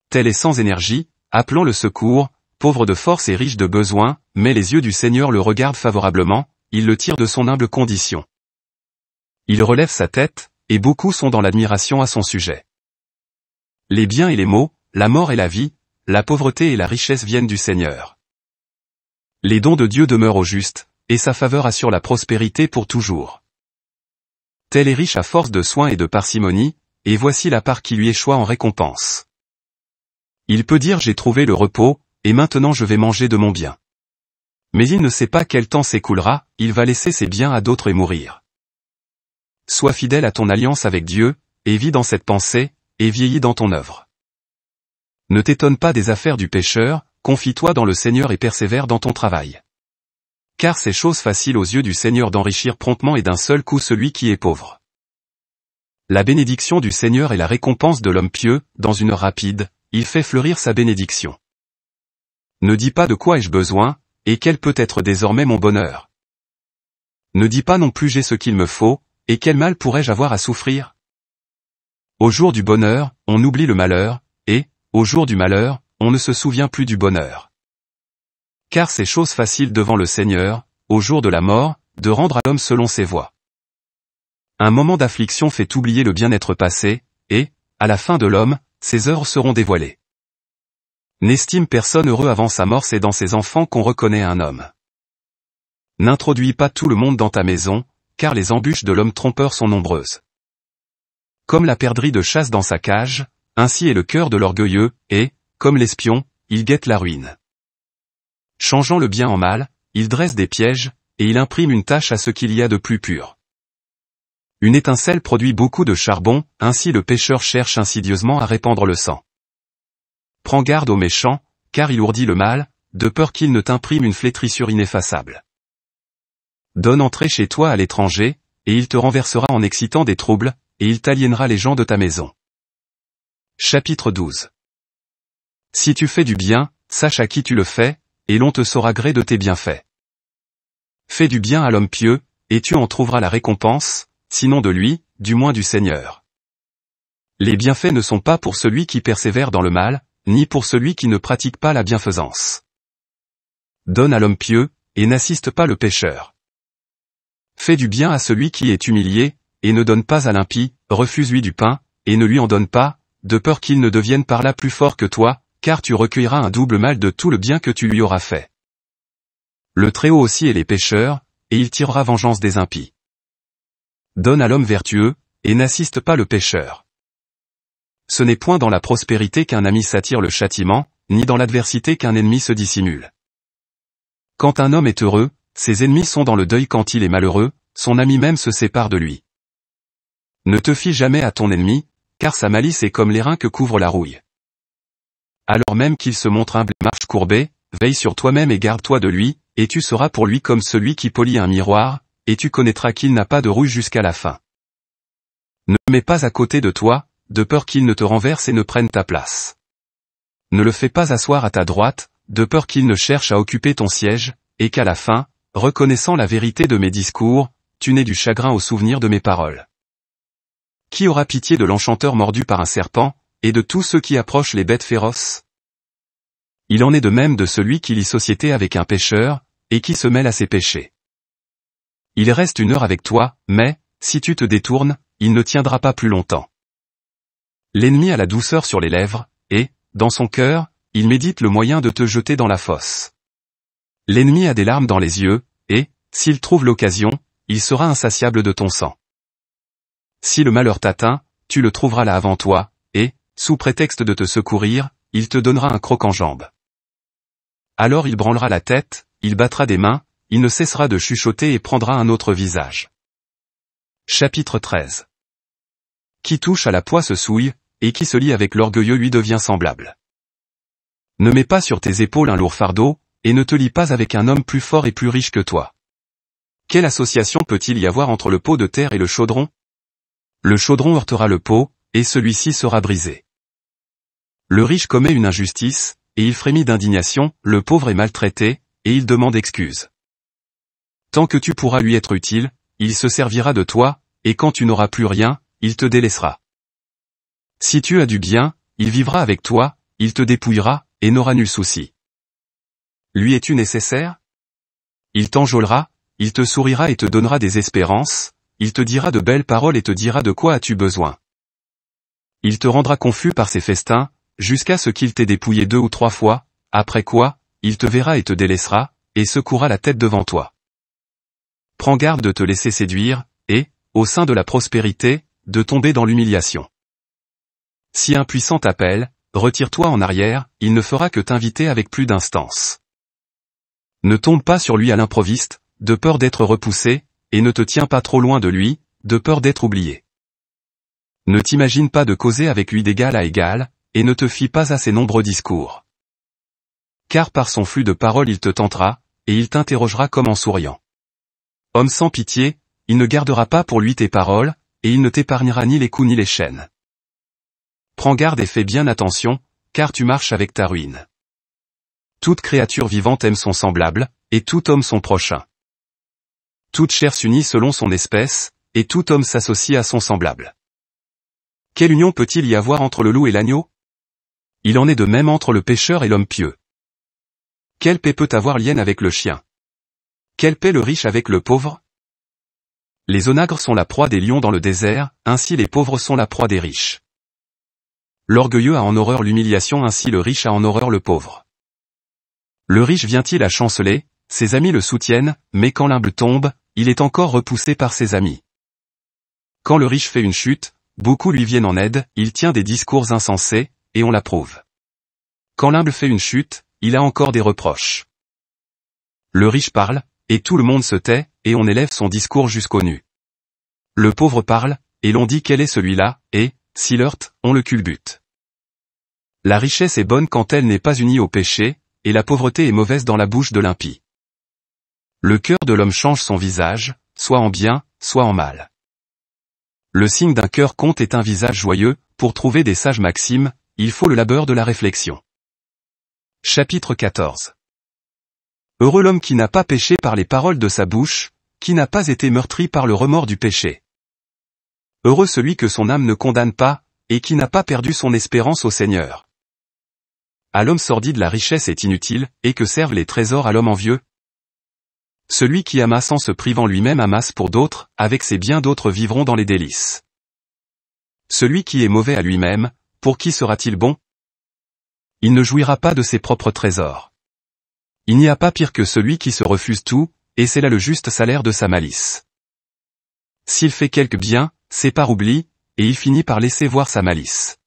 Tel est sans énergie, appelant le secours, pauvre de force et riche de besoin, mais les yeux du Seigneur le regardent favorablement, il le tire de son humble condition. Il relève sa tête, et beaucoup sont dans l'admiration à son sujet. Les biens et les maux, la mort et la vie, la pauvreté et la richesse viennent du Seigneur. Les dons de Dieu demeurent au juste, et sa faveur assure la prospérité pour toujours. Tel est riche à force de soins et de parcimonie, et voici la part qui lui échoit en récompense. Il peut dire j'ai trouvé le repos, et maintenant je vais manger de mon bien. Mais il ne sait pas quel temps s'écoulera, il va laisser ses biens à d'autres et mourir. Sois fidèle à ton alliance avec Dieu, et vis dans cette pensée, et vieillis dans ton œuvre. Ne t'étonne pas des affaires du pécheur, confie-toi dans le Seigneur et persévère dans ton travail. Car c'est chose facile aux yeux du Seigneur d'enrichir promptement et d'un seul coup celui qui est pauvre. La bénédiction du Seigneur est la récompense de l'homme pieux, dans une heure rapide, il fait fleurir sa bénédiction. Ne dis pas de quoi ai-je besoin, et quel peut être désormais mon bonheur. Ne dis pas non plus j'ai ce qu'il me faut, et quel mal pourrais-je avoir à souffrir au jour du bonheur, on oublie le malheur, et, au jour du malheur, on ne se souvient plus du bonheur. Car c'est chose facile devant le Seigneur, au jour de la mort, de rendre à l'homme selon ses voies. Un moment d'affliction fait oublier le bien-être passé, et, à la fin de l'homme, ses œuvres seront dévoilées. N'estime personne heureux avant sa mort c'est dans ses enfants qu'on reconnaît un homme. N'introduis pas tout le monde dans ta maison, car les embûches de l'homme trompeur sont nombreuses. Comme la perdrix de chasse dans sa cage, ainsi est le cœur de l'orgueilleux, et, comme l'espion, il guette la ruine. Changeant le bien en mal, il dresse des pièges, et il imprime une tâche à ce qu'il y a de plus pur. Une étincelle produit beaucoup de charbon, ainsi le pêcheur cherche insidieusement à répandre le sang. Prends garde au méchant, car il ourdit le mal, de peur qu'il ne t'imprime une flétrissure ineffaçable. Donne entrée chez toi à l'étranger, et il te renversera en excitant des troubles, et il t'aliénera les gens de ta maison. Chapitre 12 Si tu fais du bien, sache à qui tu le fais, et l'on te saura gré de tes bienfaits. Fais du bien à l'homme pieux, et tu en trouveras la récompense, sinon de lui, du moins du Seigneur. Les bienfaits ne sont pas pour celui qui persévère dans le mal, ni pour celui qui ne pratique pas la bienfaisance. Donne à l'homme pieux, et n'assiste pas le pécheur. Fais du bien à celui qui est humilié, et ne donne pas à l'impie, refuse-lui du pain, et ne lui en donne pas, de peur qu'il ne devienne par là plus fort que toi, car tu recueilleras un double mal de tout le bien que tu lui auras fait. Le Très-Haut aussi est les pécheurs, et il tirera vengeance des impies. Donne à l'homme vertueux, et n'assiste pas le pécheur. Ce n'est point dans la prospérité qu'un ami s'attire le châtiment, ni dans l'adversité qu'un ennemi se dissimule. Quand un homme est heureux, ses ennemis sont dans le deuil quand il est malheureux, son ami même se sépare de lui. Ne te fie jamais à ton ennemi, car sa malice est comme l'airain que couvre la rouille. Alors même qu'il se montre humble et marche courbé, veille sur toi-même et garde-toi de lui, et tu seras pour lui comme celui qui polit un miroir, et tu connaîtras qu'il n'a pas de rouge jusqu'à la fin. Ne mets pas à côté de toi, de peur qu'il ne te renverse et ne prenne ta place. Ne le fais pas asseoir à ta droite, de peur qu'il ne cherche à occuper ton siège, et qu'à la fin, reconnaissant la vérité de mes discours, tu n'aies du chagrin au souvenir de mes paroles. Qui aura pitié de l'enchanteur mordu par un serpent, et de tous ceux qui approchent les bêtes féroces Il en est de même de celui qui lit société avec un pécheur, et qui se mêle à ses péchés. Il reste une heure avec toi, mais, si tu te détournes, il ne tiendra pas plus longtemps. L'ennemi a la douceur sur les lèvres, et, dans son cœur, il médite le moyen de te jeter dans la fosse. L'ennemi a des larmes dans les yeux, et, s'il trouve l'occasion, il sera insatiable de ton sang. Si le malheur t'atteint, tu le trouveras là avant toi, et, sous prétexte de te secourir, il te donnera un croc en jambe. Alors il branlera la tête, il battra des mains, il ne cessera de chuchoter et prendra un autre visage. Chapitre 13 Qui touche à la poix se souille, et qui se lie avec l'orgueilleux lui devient semblable. Ne mets pas sur tes épaules un lourd fardeau, et ne te lie pas avec un homme plus fort et plus riche que toi. Quelle association peut-il y avoir entre le pot de terre et le chaudron? Le chaudron heurtera le pot, et celui-ci sera brisé. Le riche commet une injustice, et il frémit d'indignation, le pauvre est maltraité, et il demande excuse. Tant que tu pourras lui être utile, il se servira de toi, et quand tu n'auras plus rien, il te délaissera. Si tu as du bien, il vivra avec toi, il te dépouillera, et n'aura nul souci. Lui es-tu nécessaire? Il t'enjôlera, il te sourira et te donnera des espérances, il te dira de belles paroles et te dira de quoi as-tu besoin. Il te rendra confus par ses festins, jusqu'à ce qu'il t'ait dépouillé deux ou trois fois, après quoi, il te verra et te délaissera, et secoura la tête devant toi. Prends garde de te laisser séduire, et, au sein de la prospérité, de tomber dans l'humiliation. Si un puissant t'appelle, retire-toi en arrière, il ne fera que t'inviter avec plus d'instance. Ne tombe pas sur lui à l'improviste, de peur d'être repoussé, et ne te tiens pas trop loin de lui, de peur d'être oublié. Ne t'imagine pas de causer avec lui d'égal à égal, et ne te fie pas à ses nombreux discours. Car par son flux de paroles il te tentera, et il t'interrogera comme en souriant. Homme sans pitié, il ne gardera pas pour lui tes paroles, et il ne t'épargnera ni les coups ni les chaînes. Prends garde et fais bien attention, car tu marches avec ta ruine. Toute créature vivante aime son semblable, et tout homme son prochain. Toute chair s'unit selon son espèce, et tout homme s'associe à son semblable. Quelle union peut-il y avoir entre le loup et l'agneau? Il en est de même entre le pécheur et l'homme pieux. Quelle paix peut avoir lienne avec le chien? Quelle paix le riche avec le pauvre? Les onagres sont la proie des lions dans le désert, ainsi les pauvres sont la proie des riches. L'orgueilleux a en horreur l'humiliation ainsi le riche a en horreur le pauvre. Le riche vient-il à chanceler, ses amis le soutiennent, mais quand l'humble tombe, il est encore repoussé par ses amis. Quand le riche fait une chute, beaucoup lui viennent en aide, il tient des discours insensés, et on l'approuve. Quand l'humble fait une chute, il a encore des reproches. Le riche parle, et tout le monde se tait, et on élève son discours jusqu'au nu. Le pauvre parle, et l'on dit quel est celui-là, et, s'il heurte, on le culbute. La richesse est bonne quand elle n'est pas unie au péché, et la pauvreté est mauvaise dans la bouche de l'impie. Le cœur de l'homme change son visage, soit en bien, soit en mal. Le signe d'un cœur compte est un visage joyeux, pour trouver des sages maximes, il faut le labeur de la réflexion. Chapitre 14 Heureux l'homme qui n'a pas péché par les paroles de sa bouche, qui n'a pas été meurtri par le remords du péché. Heureux celui que son âme ne condamne pas, et qui n'a pas perdu son espérance au Seigneur. À l'homme sordide la richesse est inutile, et que servent les trésors à l'homme envieux? Celui qui amasse en se privant lui-même amasse pour d'autres, avec ses biens d'autres vivront dans les délices. Celui qui est mauvais à lui-même, pour qui sera-t-il bon? Il ne jouira pas de ses propres trésors. Il n'y a pas pire que celui qui se refuse tout, et c'est là le juste salaire de sa malice. S'il fait quelque bien, c'est par oubli, et il finit par laisser voir sa malice.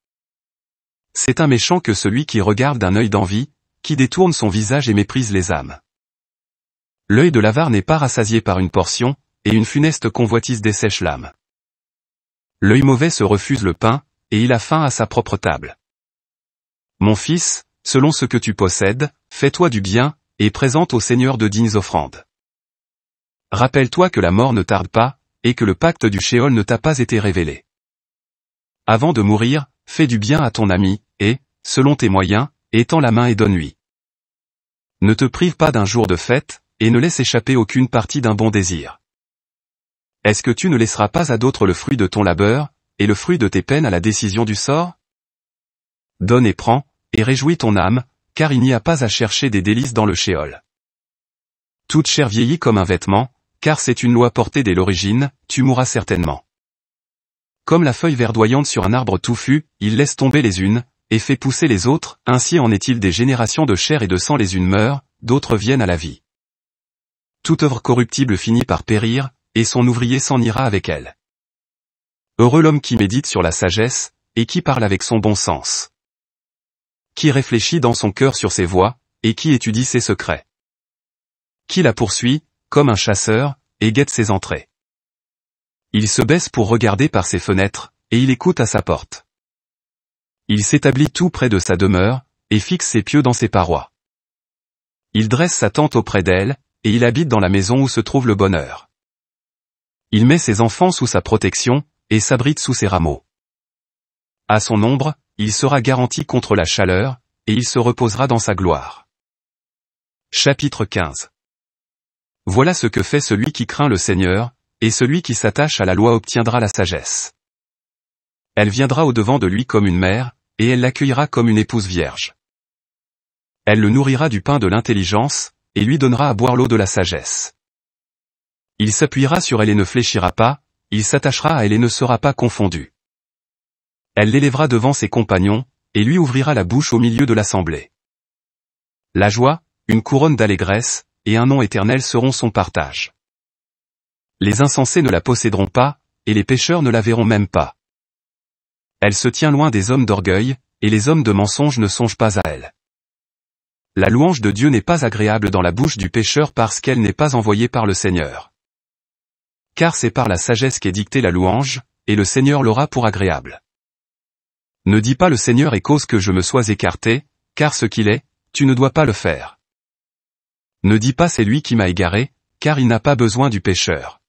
C'est un méchant que celui qui regarde d'un œil d'envie, qui détourne son visage et méprise les âmes. L'œil de l'avare n'est pas rassasié par une portion, et une funeste convoitise dessèche l'âme. L'œil mauvais se refuse le pain, et il a faim à sa propre table. Mon fils, selon ce que tu possèdes, fais-toi du bien, et présente au Seigneur de dignes offrandes. Rappelle-toi que la mort ne tarde pas, et que le pacte du Shéol ne t'a pas été révélé. Avant de mourir, fais du bien à ton ami, et, selon tes moyens, étends la main et donne-lui. Ne te prive pas d'un jour de fête, et ne laisse échapper aucune partie d'un bon désir. Est-ce que tu ne laisseras pas à d'autres le fruit de ton labeur, et le fruit de tes peines à la décision du sort? Donne et prends, et réjouis ton âme, car il n'y a pas à chercher des délices dans le shéol. Toute chair vieillit comme un vêtement, car c'est une loi portée dès l'origine, tu mourras certainement. Comme la feuille verdoyante sur un arbre touffu, il laisse tomber les unes, et fait pousser les autres, ainsi en est-il des générations de chair et de sang les unes meurent, d'autres viennent à la vie. Toute œuvre corruptible finit par périr, et son ouvrier s'en ira avec elle. Heureux l'homme qui médite sur la sagesse, et qui parle avec son bon sens. Qui réfléchit dans son cœur sur ses voies, et qui étudie ses secrets. Qui la poursuit, comme un chasseur, et guette ses entrées. Il se baisse pour regarder par ses fenêtres, et il écoute à sa porte. Il s'établit tout près de sa demeure, et fixe ses pieux dans ses parois. Il dresse sa tente auprès d'elle, et il habite dans la maison où se trouve le bonheur. Il met ses enfants sous sa protection, et s'abrite sous ses rameaux. À son ombre, il sera garanti contre la chaleur, et il se reposera dans sa gloire. Chapitre 15 Voilà ce que fait celui qui craint le Seigneur, et celui qui s'attache à la loi obtiendra la sagesse. Elle viendra au-devant de lui comme une mère, et elle l'accueillera comme une épouse vierge. Elle le nourrira du pain de l'intelligence, et lui donnera à boire l'eau de la sagesse. Il s'appuiera sur elle et ne fléchira pas, il s'attachera à elle et ne sera pas confondu. Elle l'élèvera devant ses compagnons, et lui ouvrira la bouche au milieu de l'assemblée. La joie, une couronne d'allégresse, et un nom éternel seront son partage. Les insensés ne la posséderont pas, et les pécheurs ne la verront même pas. Elle se tient loin des hommes d'orgueil, et les hommes de mensonge ne songent pas à elle. La louange de Dieu n'est pas agréable dans la bouche du pécheur parce qu'elle n'est pas envoyée par le Seigneur. Car c'est par la sagesse qu'est dictée la louange, et le Seigneur l'aura pour agréable. Ne dis pas le Seigneur est cause que je me sois écarté, car ce qu'il est, tu ne dois pas le faire. Ne dis pas c'est lui qui m'a égaré, car il n'a pas besoin du pécheur.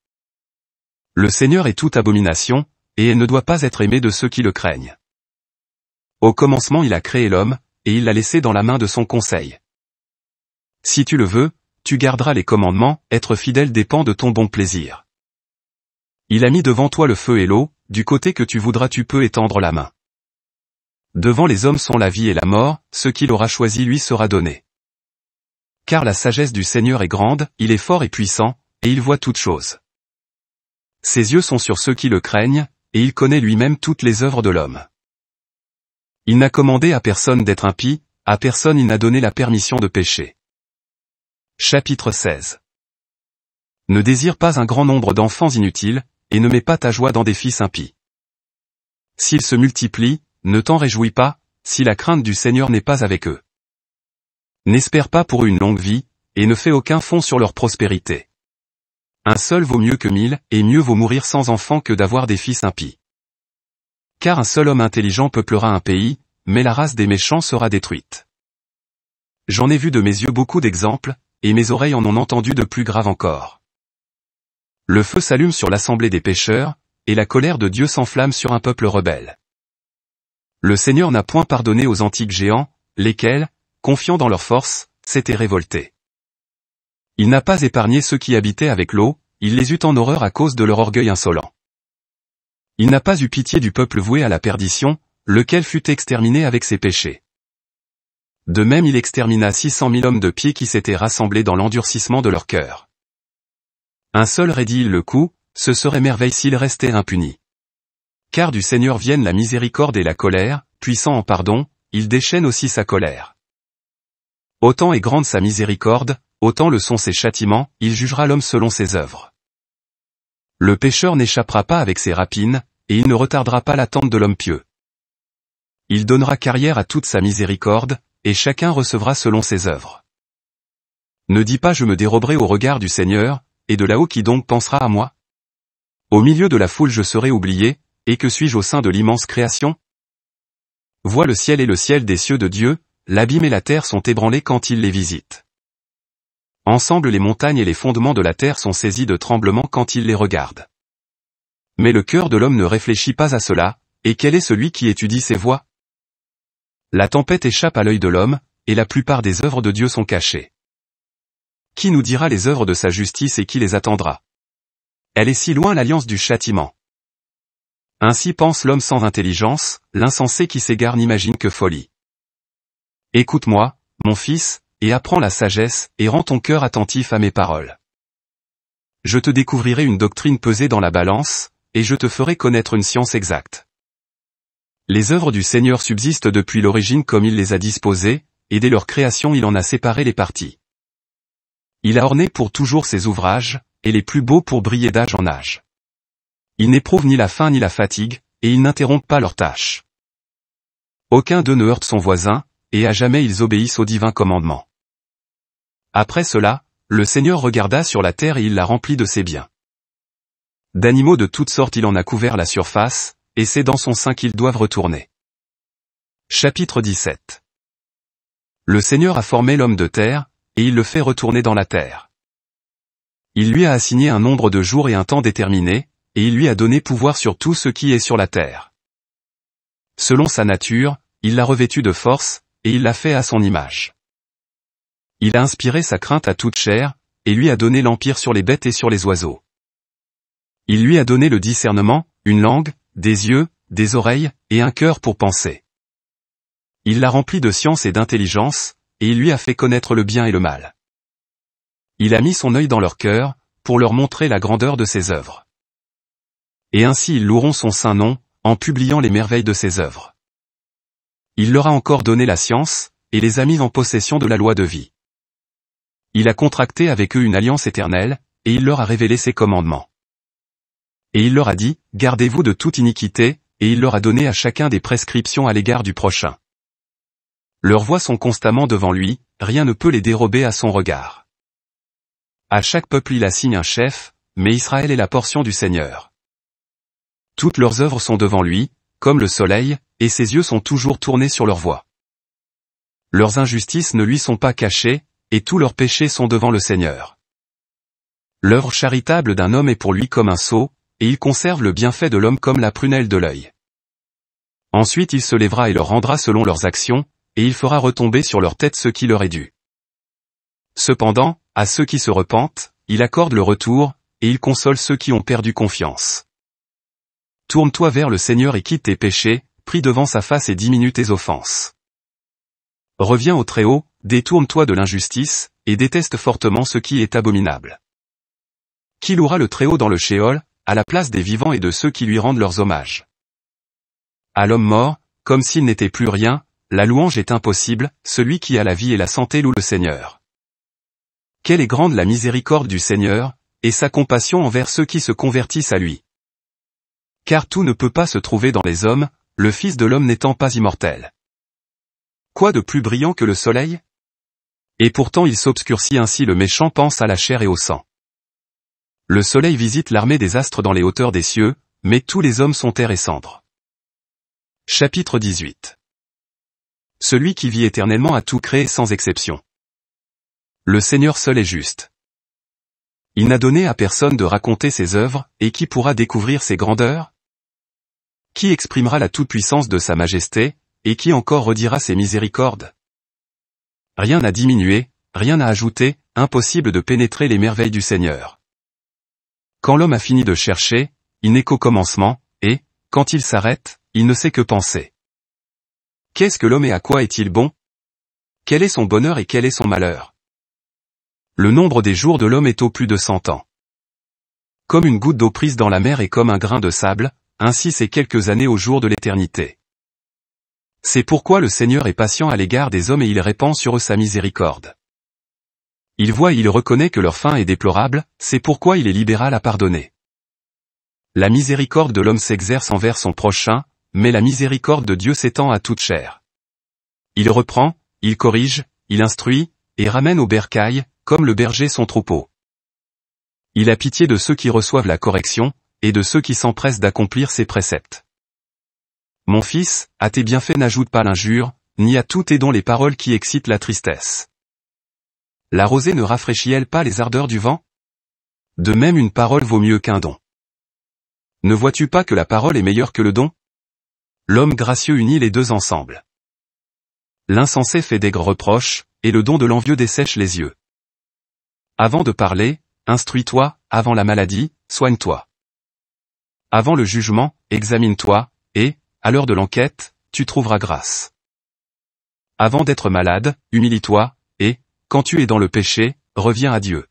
Le Seigneur est toute abomination, et elle ne doit pas être aimée de ceux qui le craignent. Au commencement il a créé l'homme, et il l'a laissé dans la main de son conseil. Si tu le veux, tu garderas les commandements, être fidèle dépend de ton bon plaisir. Il a mis devant toi le feu et l'eau, du côté que tu voudras tu peux étendre la main. Devant les hommes sont la vie et la mort, ce qu'il aura choisi lui sera donné. Car la sagesse du Seigneur est grande, il est fort et puissant, et il voit toutes choses. Ses yeux sont sur ceux qui le craignent, et il connaît lui-même toutes les œuvres de l'homme. Il n'a commandé à personne d'être impie, à personne il n'a donné la permission de pécher. Chapitre 16 Ne désire pas un grand nombre d'enfants inutiles, et ne mets pas ta joie dans des fils impies. S'ils se multiplient, ne t'en réjouis pas, si la crainte du Seigneur n'est pas avec eux. N'espère pas pour une longue vie, et ne fais aucun fond sur leur prospérité. Un seul vaut mieux que mille, et mieux vaut mourir sans enfant que d'avoir des fils impies. Car un seul homme intelligent peuplera un pays, mais la race des méchants sera détruite. J'en ai vu de mes yeux beaucoup d'exemples, et mes oreilles en ont entendu de plus graves encore. Le feu s'allume sur l'assemblée des pécheurs, et la colère de Dieu s'enflamme sur un peuple rebelle. Le Seigneur n'a point pardonné aux antiques géants, lesquels, confiant dans leur force, s'étaient révoltés. Il n'a pas épargné ceux qui habitaient avec l'eau, il les eut en horreur à cause de leur orgueil insolent. Il n'a pas eu pitié du peuple voué à la perdition, lequel fut exterminé avec ses péchés. De même il extermina six cent mille hommes de pied qui s'étaient rassemblés dans l'endurcissement de leur cœur. Un seul raidit le coup, ce serait merveille s'il restait impuni. Car du Seigneur viennent la miséricorde et la colère, puissant en pardon, il déchaîne aussi sa colère. Autant est grande sa miséricorde, autant le sont ses châtiments, il jugera l'homme selon ses œuvres. Le pécheur n'échappera pas avec ses rapines, et il ne retardera pas l'attente de l'homme pieux. Il donnera carrière à toute sa miséricorde, et chacun recevra selon ses œuvres. Ne dis pas je me déroberai au regard du Seigneur, et de là-haut qui donc pensera à moi Au milieu de la foule je serai oublié, et que suis-je au sein de l'immense création? Vois le ciel et le ciel des cieux de Dieu, l'abîme et la terre sont ébranlés quand il les visite. Ensemble les montagnes et les fondements de la terre sont saisis de tremblements quand il les regarde. Mais le cœur de l'homme ne réfléchit pas à cela, et quel est celui qui étudie ses voies? La tempête échappe à l'œil de l'homme, et la plupart des œuvres de Dieu sont cachées. Qui nous dira les œuvres de sa justice et qui les attendra? Elle est si loin l'alliance du châtiment. Ainsi pense l'homme sans intelligence, l'insensé qui s'égare n'imagine que folie. Écoute-moi, mon fils, et apprends la sagesse, et rends ton cœur attentif à mes paroles. Je te découvrirai une doctrine pesée dans la balance, et je te ferai connaître une science exacte. Les œuvres du Seigneur subsistent depuis l'origine comme il les a disposées, et dès leur création il en a séparé les parties. Il a orné pour toujours ses ouvrages, et les plus beaux pour briller d'âge en âge. Il n'éprouve ni la faim ni la fatigue, et ils n'interrompent pas leurs tâches. Aucun d'eux ne heurte son voisin, et à jamais ils obéissent au divin commandement. Après cela, le Seigneur regarda sur la terre et il la remplit de ses biens. D'animaux de toutes sortes il en a couvert la surface, et c'est dans son sein qu'ils doivent retourner. Chapitre 17 Le Seigneur a formé l'homme de terre, et il le fait retourner dans la terre. Il lui a assigné un nombre de jours et un temps déterminé, et il lui a donné pouvoir sur tout ce qui est sur la terre. Selon sa nature, il l'a revêtu de force, et il l'a fait à son image. Il a inspiré sa crainte à toute chair, et lui a donné l'empire sur les bêtes et sur les oiseaux. Il lui a donné le discernement, une langue, des yeux, des oreilles, et un cœur pour penser. Il l'a rempli de science et d'intelligence, et il lui a fait connaître le bien et le mal. Il a mis son œil dans leur cœur, pour leur montrer la grandeur de ses œuvres. Et ainsi ils loueront son saint nom, en publiant les merveilles de ses œuvres. Il leur a encore donné la science, et les a mis en possession de la loi de vie. Il a contracté avec eux une alliance éternelle, et il leur a révélé ses commandements. Et il leur a dit, Gardez-vous de toute iniquité, et il leur a donné à chacun des prescriptions à l'égard du prochain. Leurs voix sont constamment devant lui, rien ne peut les dérober à son regard. À chaque peuple il assigne un chef, mais Israël est la portion du Seigneur. Toutes leurs œuvres sont devant lui, comme le soleil, et ses yeux sont toujours tournés sur leur voie. Leurs injustices ne lui sont pas cachées, et tous leurs péchés sont devant le Seigneur. L'œuvre charitable d'un homme est pour lui comme un sceau, et il conserve le bienfait de l'homme comme la prunelle de l'œil. Ensuite il se lèvera et leur rendra selon leurs actions, et il fera retomber sur leur tête ce qui leur est dû. Cependant, à ceux qui se repentent, il accorde le retour, et il console ceux qui ont perdu confiance. Tourne-toi vers le Seigneur et quitte tes péchés, prie devant sa face et diminue tes offenses. Reviens au Très-Haut, détourne-toi de l'injustice, et déteste fortement ce qui est abominable. Qui louera le Très-Haut dans le Shéol, à la place des vivants et de ceux qui lui rendent leurs hommages? À l'homme mort, comme s'il n'était plus rien, la louange est impossible, celui qui a la vie et la santé loue le Seigneur. Quelle est grande la miséricorde du Seigneur, et sa compassion envers ceux qui se convertissent à lui. Car tout ne peut pas se trouver dans les hommes, le Fils de l'homme n'étant pas immortel. Quoi de plus brillant que le soleil? Et pourtant il s'obscurcit ainsi le méchant pense à la chair et au sang. Le soleil visite l'armée des astres dans les hauteurs des cieux, mais tous les hommes sont terre et cendre. Chapitre 18 Celui qui vit éternellement a tout créé sans exception. Le Seigneur seul est juste. Il n'a donné à personne de raconter ses œuvres, et qui pourra découvrir ses grandeurs? Qui exprimera la toute-puissance de sa majesté, et qui encore redira ses miséricordes? Rien n'a diminué, rien n'a ajouté, impossible de pénétrer les merveilles du Seigneur. Quand l'homme a fini de chercher, il n'est qu'au commencement, et, quand il s'arrête, il ne sait que penser. Qu'est-ce que l'homme et à quoi est-il bon? Quel est son bonheur et quel est son malheur? Le nombre des jours de l'homme est au plus de cent ans. Comme une goutte d'eau prise dans la mer et comme un grain de sable, ainsi c'est quelques années au jour de l'éternité. C'est pourquoi le Seigneur est patient à l'égard des hommes et il répand sur eux sa miséricorde. Il voit et il reconnaît que leur fin est déplorable, c'est pourquoi il est libéral à pardonner. La miséricorde de l'homme s'exerce envers son prochain, mais la miséricorde de Dieu s'étend à toute chair. Il reprend, il corrige, il instruit, et ramène au bercail, comme le berger son troupeau. Il a pitié de ceux qui reçoivent la correction, et de ceux qui s'empressent d'accomplir ses préceptes. Mon fils, à tes bienfaits n'ajoute pas l'injure, ni à tous tes dons les paroles qui excitent la tristesse. La rosée ne rafraîchit-elle pas les ardeurs du vent? De même une parole vaut mieux qu'un don. Ne vois-tu pas que la parole est meilleure que le don? L'homme gracieux unit les deux ensemble. L'insensé fait d'aigres reproches, et le don de l'envieux dessèche les yeux. Avant de parler, instruis-toi, avant la maladie, soigne-toi. Avant le jugement, examine-toi, et, à l'heure de l'enquête, tu trouveras grâce. Avant d'être malade, humilie-toi, et, quand tu es dans le péché, reviens à Dieu.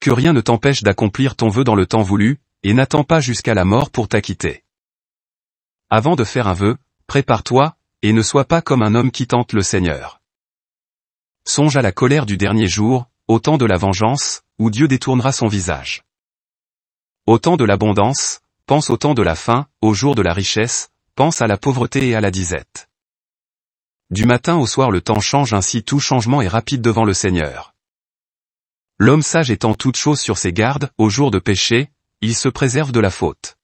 Que rien ne t'empêche d'accomplir ton vœu dans le temps voulu, et n'attends pas jusqu'à la mort pour t'acquitter. Avant de faire un vœu, prépare-toi, et ne sois pas comme un homme qui tente le Seigneur. Songe à la colère du dernier jour, au temps de la vengeance, où Dieu détournera son visage. Au temps de l'abondance, pense au temps de la faim, au jour de la richesse, pense à la pauvreté et à la disette. Du matin au soir le temps change ainsi tout changement est rapide devant le Seigneur. L'homme sage étant toute chose sur ses gardes, au jour de péché, il se préserve de la faute.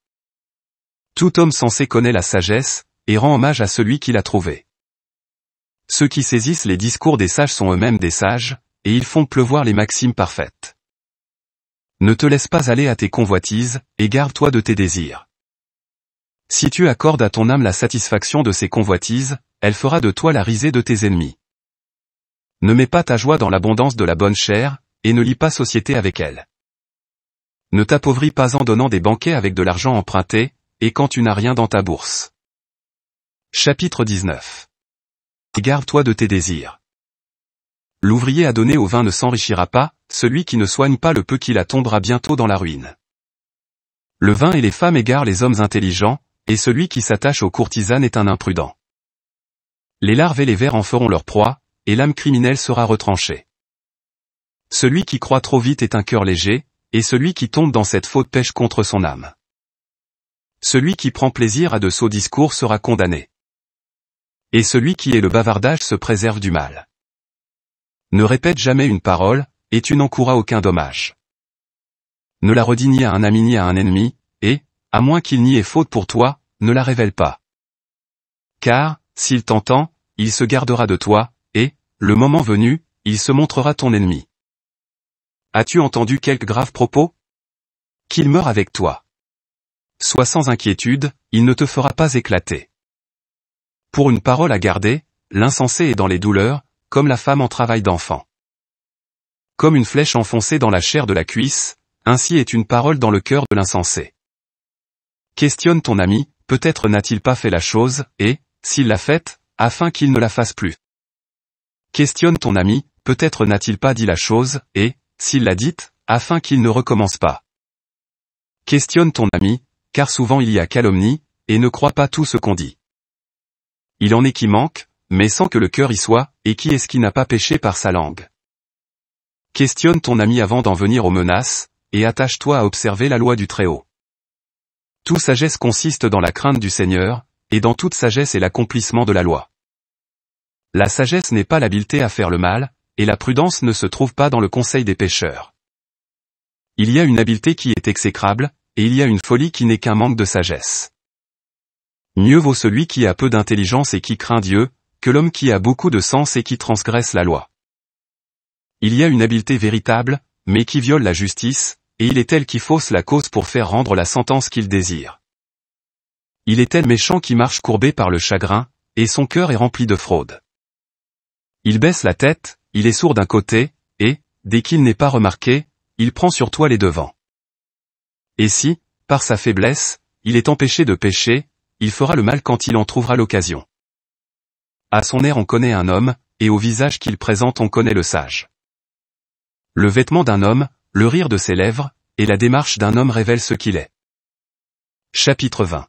Tout homme sensé connaît la sagesse, et rend hommage à celui qui l'a trouvé. Ceux qui saisissent les discours des sages sont eux-mêmes des sages, et ils font pleuvoir les maximes parfaites. Ne te laisse pas aller à tes convoitises, et garde-toi de tes désirs. Si tu accordes à ton âme la satisfaction de ses convoitises, elle fera de toi la risée de tes ennemis. Ne mets pas ta joie dans l'abondance de la bonne chair, et ne lis pas société avec elle. Ne t'appauvris pas en donnant des banquets avec de l'argent emprunté, et quand tu n'as rien dans ta bourse. Chapitre 19. Garde-toi de tes désirs. L'ouvrier à donner au vin ne s'enrichira pas, celui qui ne soigne pas le peu qu'il a tombera bientôt dans la ruine. Le vin et les femmes égarent les hommes intelligents, et celui qui s'attache aux courtisanes est un imprudent. Les larves et les vers en feront leur proie, et l'âme criminelle sera retranchée. Celui qui croit trop vite est un cœur léger, et celui qui tombe dans cette faute pêche contre son âme. Celui qui prend plaisir à de sots discours sera condamné. Et celui qui est le bavardage se préserve du mal. Ne répète jamais une parole, et tu n'encourras aucun dommage. Ne la redis à un ami ni à un ennemi, et, à moins qu'il n'y ait faute pour toi, ne la révèle pas. Car, s'il t'entend, il se gardera de toi, et, le moment venu, il se montrera ton ennemi. As-tu entendu quelques graves propos? Qu'il meure avec toi. Sois sans inquiétude, il ne te fera pas éclater. Pour une parole à garder, l'insensé est dans les douleurs, comme la femme en travail d'enfant. Comme une flèche enfoncée dans la chair de la cuisse, ainsi est une parole dans le cœur de l'insensé. Questionne ton ami, peut-être n'a-t-il pas fait la chose, et, s'il l'a faite, afin qu'il ne la fasse plus. Questionne ton ami, peut-être n'a-t-il pas dit la chose, et, s'il l'a dite, afin qu'il ne recommence pas. Questionne ton ami, car souvent il y a calomnie, et ne crois pas tout ce qu'on dit. Il en est qui manque, mais sans que le cœur y soit, et qui est-ce qui n'a pas péché par sa langue? Questionne ton ami avant d'en venir aux menaces, et attache-toi à observer la loi du Très-Haut. Toute sagesse consiste dans la crainte du Seigneur, et dans toute sagesse est l'accomplissement de la loi. La sagesse n'est pas l'habileté à faire le mal, et la prudence ne se trouve pas dans le conseil des pécheurs. Il y a une habileté qui est exécrable, et il y a une folie qui n'est qu'un manque de sagesse. Mieux vaut celui qui a peu d'intelligence et qui craint Dieu, que l'homme qui a beaucoup de sens et qui transgresse la loi. Il y a une habileté véritable, mais qui viole la justice, et il est tel qui fausse la cause pour faire rendre la sentence qu'il désire. Il est tel méchant qui marche courbé par le chagrin, et son cœur est rempli de fraude. Il baisse la tête, il est sourd d'un côté, et, dès qu'il n'est pas remarqué, il prend sur toi les devants. Et si, par sa faiblesse, il est empêché de pécher, il fera le mal quand il en trouvera l'occasion. À son air on connaît un homme, et au visage qu'il présente on connaît le sage. Le vêtement d'un homme, le rire de ses lèvres, et la démarche d'un homme révèlent ce qu'il est. Chapitre 20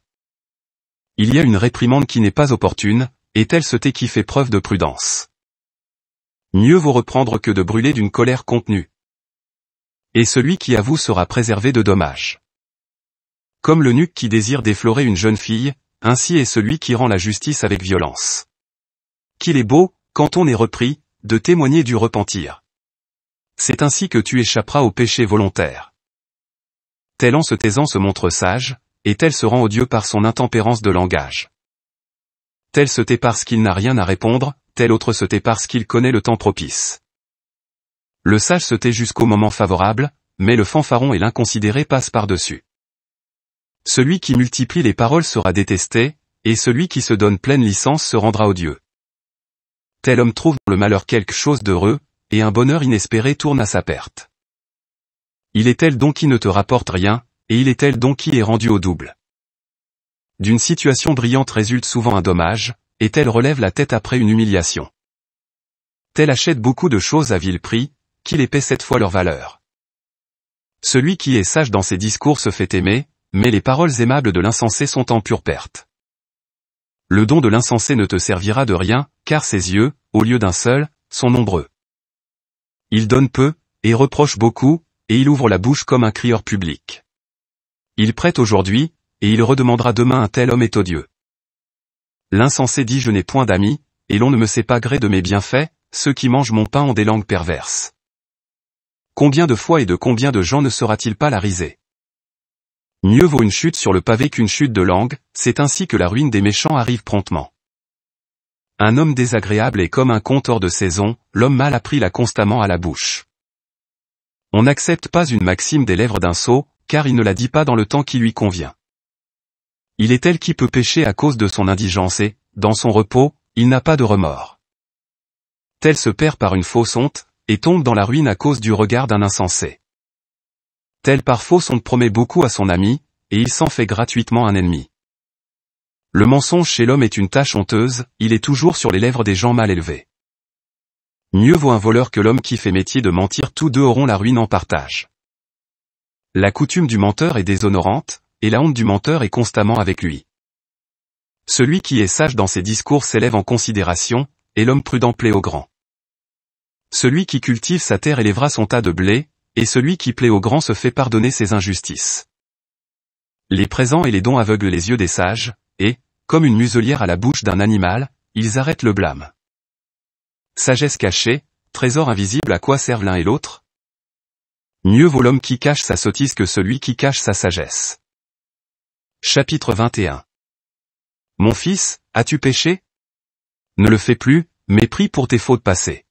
Il y a une réprimande qui n'est pas opportune, et tel ce qui fait preuve de prudence. Mieux vaut reprendre que de brûler d'une colère contenue. Et celui qui avoue sera préservé de dommages. Comme le nuque qui désire déflorer une jeune fille, ainsi est celui qui rend la justice avec violence. Qu'il est beau, quand on est repris, de témoigner du repentir. C'est ainsi que tu échapperas au péché volontaire. Tel en se taisant se montre sage, et tel se rend odieux par son intempérance de langage. Tel se tait parce qu'il n'a rien à répondre, tel autre se tait parce qu'il connaît le temps propice. Le sage se tait jusqu'au moment favorable, mais le fanfaron et l'inconsidéré passent par-dessus. Celui qui multiplie les paroles sera détesté, et celui qui se donne pleine licence se rendra odieux. Tel homme trouve dans le malheur quelque chose d'heureux, et un bonheur inespéré tourne à sa perte. Il est tel donc qui ne te rapporte rien, et il est tel donc qui est rendu au double. D'une situation brillante résulte souvent un dommage, et tel relève la tête après une humiliation. Tel achète beaucoup de choses à vil prix, qu'il épais cette fois leur valeur. Celui qui est sage dans ses discours se fait aimer, mais les paroles aimables de l'insensé sont en pure perte. Le don de l'insensé ne te servira de rien, car ses yeux, au lieu d'un seul, sont nombreux. Il donne peu, et reproche beaucoup, et il ouvre la bouche comme un crieur public. Il prête aujourd'hui, et il redemandera demain un tel homme est odieux. L'insensé dit je n'ai point d'amis, et l'on ne me sait pas gré de mes bienfaits, ceux qui mangent mon pain ont des langues perverses. Combien de fois et de combien de gens ne sera-t-il pas la risée? Mieux vaut une chute sur le pavé qu'une chute de langue, c'est ainsi que la ruine des méchants arrive promptement. Un homme désagréable est comme un conte hors de saison, l'homme mal appris l'a constamment à la bouche. On n'accepte pas une maxime des lèvres d'un sot, car il ne la dit pas dans le temps qui lui convient. Il est tel qui peut pécher à cause de son indigence et, dans son repos, il n'a pas de remords. Tel se perd par une fausse honte, et tombe dans la ruine à cause du regard d'un insensé. Tel par fausse honte promet beaucoup à son ami, et il s'en fait gratuitement un ennemi. Le mensonge chez l'homme est une tâche honteuse, il est toujours sur les lèvres des gens mal élevés. Mieux vaut un voleur que l'homme qui fait métier de mentir tous deux auront la ruine en partage. La coutume du menteur est déshonorante, et la honte du menteur est constamment avec lui. Celui qui est sage dans ses discours s'élève en considération, et l'homme prudent plaît au grand. Celui qui cultive sa terre élèvera son tas de blé, et celui qui plaît au grand se fait pardonner ses injustices. Les présents et les dons aveuglent les yeux des sages, et, comme une muselière à la bouche d'un animal, ils arrêtent le blâme. Sagesse cachée, trésor invisible à quoi servent l'un et l'autre? Mieux vaut l'homme qui cache sa sottise que celui qui cache sa sagesse. Chapitre 21 Mon fils, as-tu péché? Ne le fais plus, mais prie pour tes fautes passées.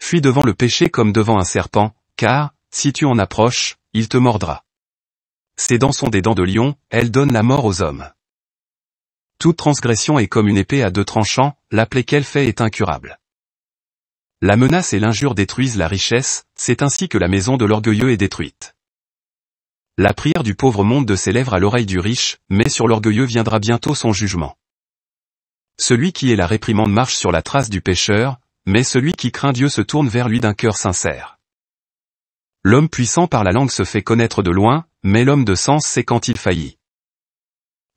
Fuis devant le péché comme devant un serpent, car, si tu en approches, il te mordra. Ses dents sont des dents de lion, elles donnent la mort aux hommes. Toute transgression est comme une épée à deux tranchants, la plaie qu'elle fait est incurable. La menace et l'injure détruisent la richesse, c'est ainsi que la maison de l'orgueilleux est détruite. La prière du pauvre monte de ses lèvres à l'oreille du riche, mais sur l'orgueilleux viendra bientôt son jugement. Celui qui est la réprimande marche sur la trace du pécheur, mais celui qui craint Dieu se tourne vers lui d'un cœur sincère. L'homme puissant par la langue se fait connaître de loin, mais l'homme de sens sait quand il faillit.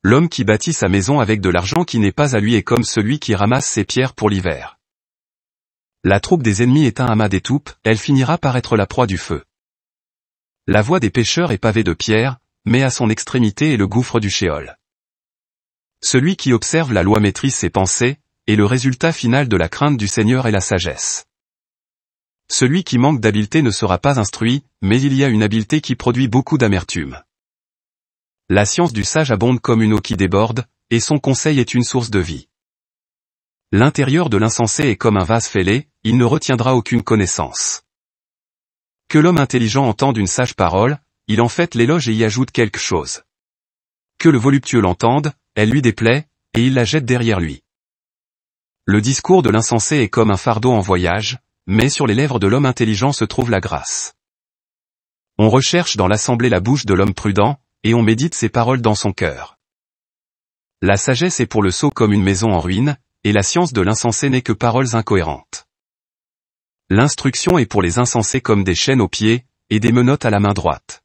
L'homme qui bâtit sa maison avec de l'argent qui n'est pas à lui est comme celui qui ramasse ses pierres pour l'hiver. La troupe des ennemis est un amas d'étoupe, elle finira par être la proie du feu. La voie des pêcheurs est pavée de pierres, mais à son extrémité est le gouffre du shéol. Celui qui observe la loi maîtrise ses pensées, et le résultat final de la crainte du Seigneur est la sagesse. Celui qui manque d'habileté ne sera pas instruit, mais il y a une habileté qui produit beaucoup d'amertume. La science du sage abonde comme une eau qui déborde, et son conseil est une source de vie. L'intérieur de l'insensé est comme un vase fêlé, il ne retiendra aucune connaissance. Que l'homme intelligent entende une sage parole, il en fait l'éloge et y ajoute quelque chose. Que le voluptueux l'entende, elle lui déplaît, et il la jette derrière lui. Le discours de l'insensé est comme un fardeau en voyage, mais sur les lèvres de l'homme intelligent se trouve la grâce. On recherche dans l'assemblée la bouche de l'homme prudent, et on médite ses paroles dans son cœur. La sagesse est pour le sot comme une maison en ruine, et la science de l'insensé n'est que paroles incohérentes. L'instruction est pour les insensés comme des chaînes aux pieds, et des menottes à la main droite.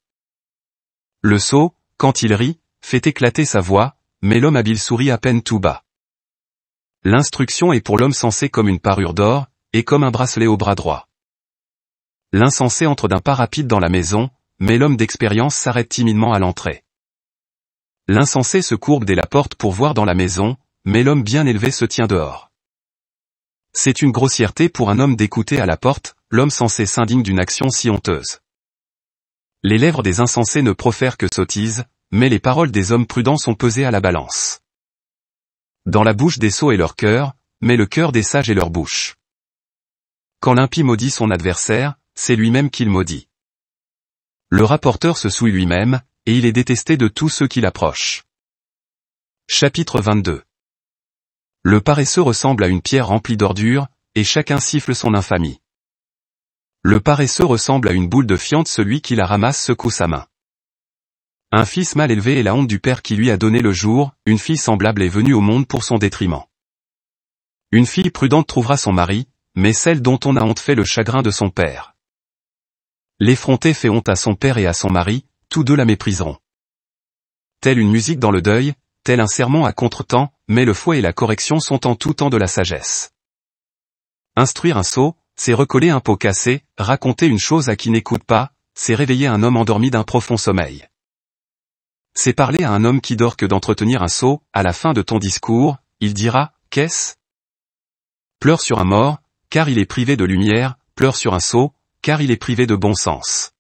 Le sot, quand il rit, fait éclater sa voix, mais l'homme habile sourit à peine tout bas. L'instruction est pour l'homme sensé comme une parure d'or, et comme un bracelet au bras droit. L'insensé entre d'un pas rapide dans la maison, mais l'homme d'expérience s'arrête timidement à l'entrée. L'insensé se courbe dès la porte pour voir dans la maison, mais l'homme bien élevé se tient dehors. C'est une grossièreté pour un homme d'écouter à la porte, l'homme sensé s'indigne d'une action si honteuse. Les lèvres des insensés ne profèrent que sottises, mais les paroles des hommes prudents sont pesées à la balance. Dans la bouche des sots est leur cœur, mais le cœur des sages est leur bouche. Quand l'impie maudit son adversaire, c'est lui-même qu'il maudit. Le rapporteur se souille lui-même, et il est détesté de tous ceux qui l'approchent. Chapitre 22 Le paresseux ressemble à une pierre remplie d'ordures, et chacun siffle son infamie. Le paresseux ressemble à une boule de fiente celui qui la ramasse secoue sa main. Un fils mal élevé est la honte du père qui lui a donné le jour, une fille semblable est venue au monde pour son détriment. Une fille prudente trouvera son mari, mais celle dont on a honte fait le chagrin de son père. L'effronté fait honte à son père et à son mari, tous deux la mépriseront. Telle une musique dans le deuil, tel un sermon à contre-temps, mais le fouet et la correction sont en tout temps de la sagesse. Instruire un sot, c'est recoller un pot cassé, raconter une chose à qui n'écoute pas, c'est réveiller un homme endormi d'un profond sommeil. C'est parler à un homme qui dort que d'entretenir un sot, à la fin de ton discours, il dira, qu'est-ce? Pleure sur un mort, car il est privé de lumière, pleure sur un sot, car il est privé de bon sens.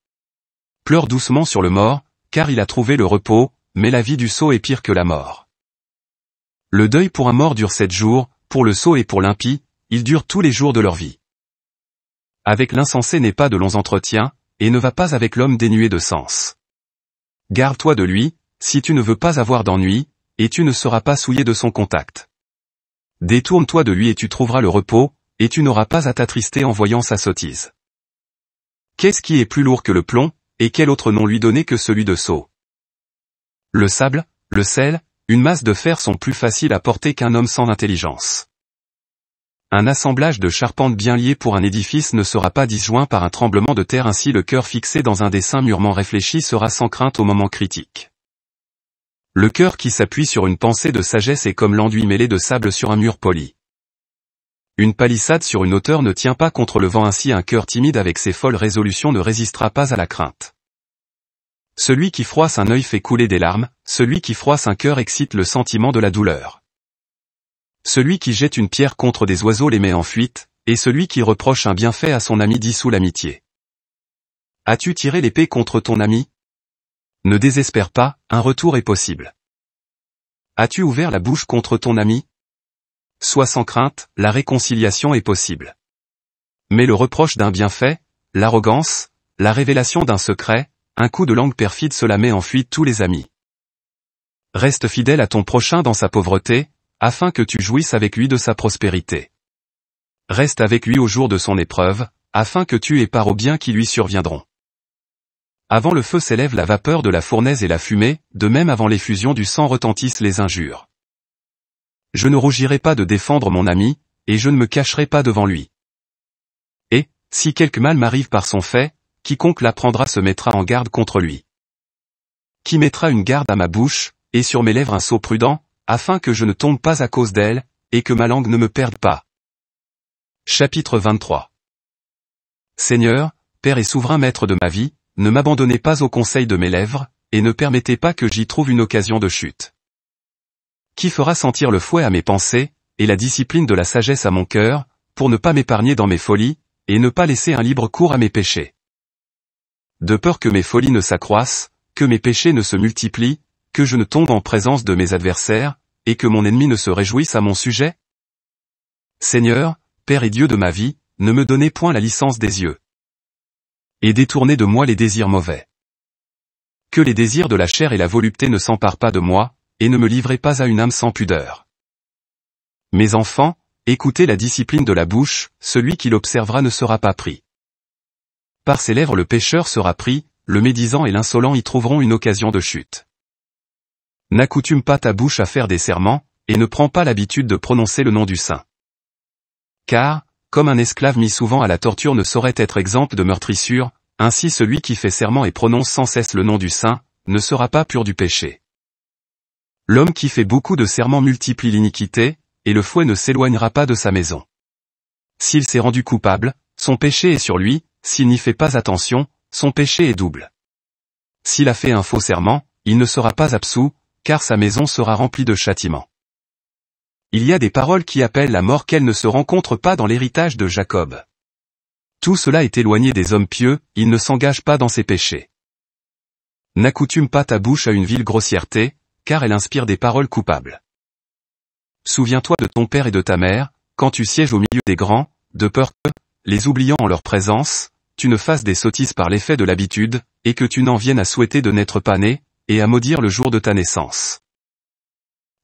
Pleure doucement sur le mort, car il a trouvé le repos, mais la vie du sot est pire que la mort. Le deuil pour un mort dure sept jours, pour le sot et pour l'impie, il dure tous les jours de leur vie. Avec l'insensé n'est pas de longs entretiens, et ne va pas avec l'homme dénué de sens. Garde-toi de lui, si tu ne veux pas avoir d'ennui, et tu ne seras pas souillé de son contact. Détourne-toi de lui et tu trouveras le repos, et tu n'auras pas à t'attrister en voyant sa sottise. Qu'est-ce qui est plus lourd que le plomb, et quel autre nom lui donner que celui de sceau? Le sable, le sel, une masse de fer sont plus faciles à porter qu'un homme sans intelligence. Un assemblage de charpentes bien liées pour un édifice ne sera pas disjoint par un tremblement de terre ainsi le cœur fixé dans un dessin mûrement réfléchi sera sans crainte au moment critique. Le cœur qui s'appuie sur une pensée de sagesse est comme l'enduit mêlé de sable sur un mur poli. Une palissade sur une hauteur ne tient pas contre le vent ainsi un cœur timide avec ses folles résolutions ne résistera pas à la crainte. Celui qui froisse un œil fait couler des larmes, celui qui froisse un cœur excite le sentiment de la douleur. Celui qui jette une pierre contre des oiseaux les met en fuite, et celui qui reproche un bienfait à son ami dissout l'amitié. As-tu tiré l'épée contre ton ami? Ne désespère pas, un retour est possible. As-tu ouvert la bouche contre ton ami? Sois sans crainte, la réconciliation est possible. Mais le reproche d'un bienfait, l'arrogance, la révélation d'un secret, un coup de langue perfide cela met en fuite tous les amis. Reste fidèle à ton prochain dans sa pauvreté, afin que tu jouisses avec lui de sa prospérité. Reste avec lui au jour de son épreuve, afin que tu aies part aux biens qui lui surviendront. Avant le feu s'élève la vapeur de la fournaise et la fumée, de même avant l'effusion du sang retentissent les injures. Je ne rougirai pas de défendre mon ami, et je ne me cacherai pas devant lui. Et, si quelque mal m'arrive par son fait, quiconque l'apprendra se mettra en garde contre lui. Qui mettra une garde à ma bouche, et sur mes lèvres un sceau prudent, afin que je ne tombe pas à cause d'elle, et que ma langue ne me perde pas? Chapitre 23 Seigneur, Père et souverain maître de ma vie, ne m'abandonnez pas au conseil de mes lèvres, et ne permettez pas que j'y trouve une occasion de chute. Qui fera sentir le fouet à mes pensées, et la discipline de la sagesse à mon cœur, pour ne pas m'épargner dans mes folies, et ne pas laisser un libre cours à mes péchés? De peur que mes folies ne s'accroissent, que mes péchés ne se multiplient, que je ne tombe en présence de mes adversaires, et que mon ennemi ne se réjouisse à mon sujet? Seigneur, Père et Dieu de ma vie, ne me donnez point la licence des yeux et détournez de moi les désirs mauvais. Que les désirs de la chair et la volupté ne s'emparent pas de moi, et ne me livrez pas à une âme sans pudeur. Mes enfants, écoutez la discipline de la bouche, celui qui l'observera ne sera pas pris. Par ses lèvres le pécheur sera pris, le médisant et l'insolent y trouveront une occasion de chute. N'accoutume pas ta bouche à faire des serments, et ne prend pas l'habitude de prononcer le nom du saint. Car, comme un esclave mis souvent à la torture ne saurait être exempt de meurtrissure, ainsi celui qui fait serment et prononce sans cesse le nom du saint, ne sera pas pur du péché. L'homme qui fait beaucoup de serments multiplie l'iniquité, et le fouet ne s'éloignera pas de sa maison. S'il s'est rendu coupable, son péché est sur lui, s'il n'y fait pas attention, son péché est double. S'il a fait un faux serment, il ne sera pas absous, car sa maison sera remplie de châtiments. Il y a des paroles qui appellent la mort qu'elle ne se rencontre pas dans l'héritage de Jacob. Tout cela est éloigné des hommes pieux, ils ne s'engagent pas dans ses péchés. N'accoutume pas ta bouche à une ville grossièreté, car elle inspire des paroles coupables. Souviens-toi de ton père et de ta mère, quand tu sièges au milieu des grands, de peur que, les oubliant en leur présence, tu ne fasses des sottises par l'effet de l'habitude, et que tu n'en viennes à souhaiter de n'être pas né, et à maudire le jour de ta naissance.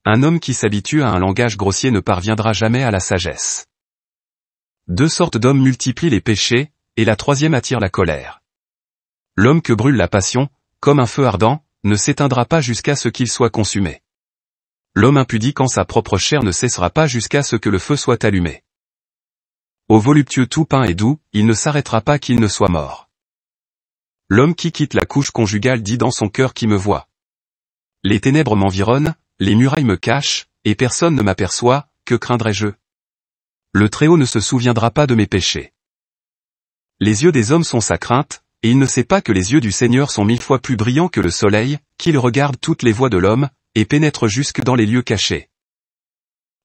Un homme qui s'habitue à un langage grossier ne parviendra jamais à la sagesse. Deux sortes d'hommes multiplient les péchés, et la troisième attire la colère. L'homme que brûle la passion, comme un feu ardent, ne s'éteindra pas jusqu'à ce qu'il soit consumé. L'homme impudique en sa propre chair ne cessera pas jusqu'à ce que le feu soit allumé. Au voluptueux tout pain et doux, il ne s'arrêtera pas qu'il ne soit mort. L'homme qui quitte la couche conjugale dit dans son cœur qui me voit. Les ténèbres m'environnent, les murailles me cachent, et personne ne m'aperçoit, que craindrais-je? Le Très-Haut ne se souviendra pas de mes péchés. Les yeux des hommes sont sa crainte, et il ne sait pas que les yeux du Seigneur sont mille fois plus brillants que le soleil, qu'il regarde toutes les voies de l'homme, et pénètre jusque dans les lieux cachés.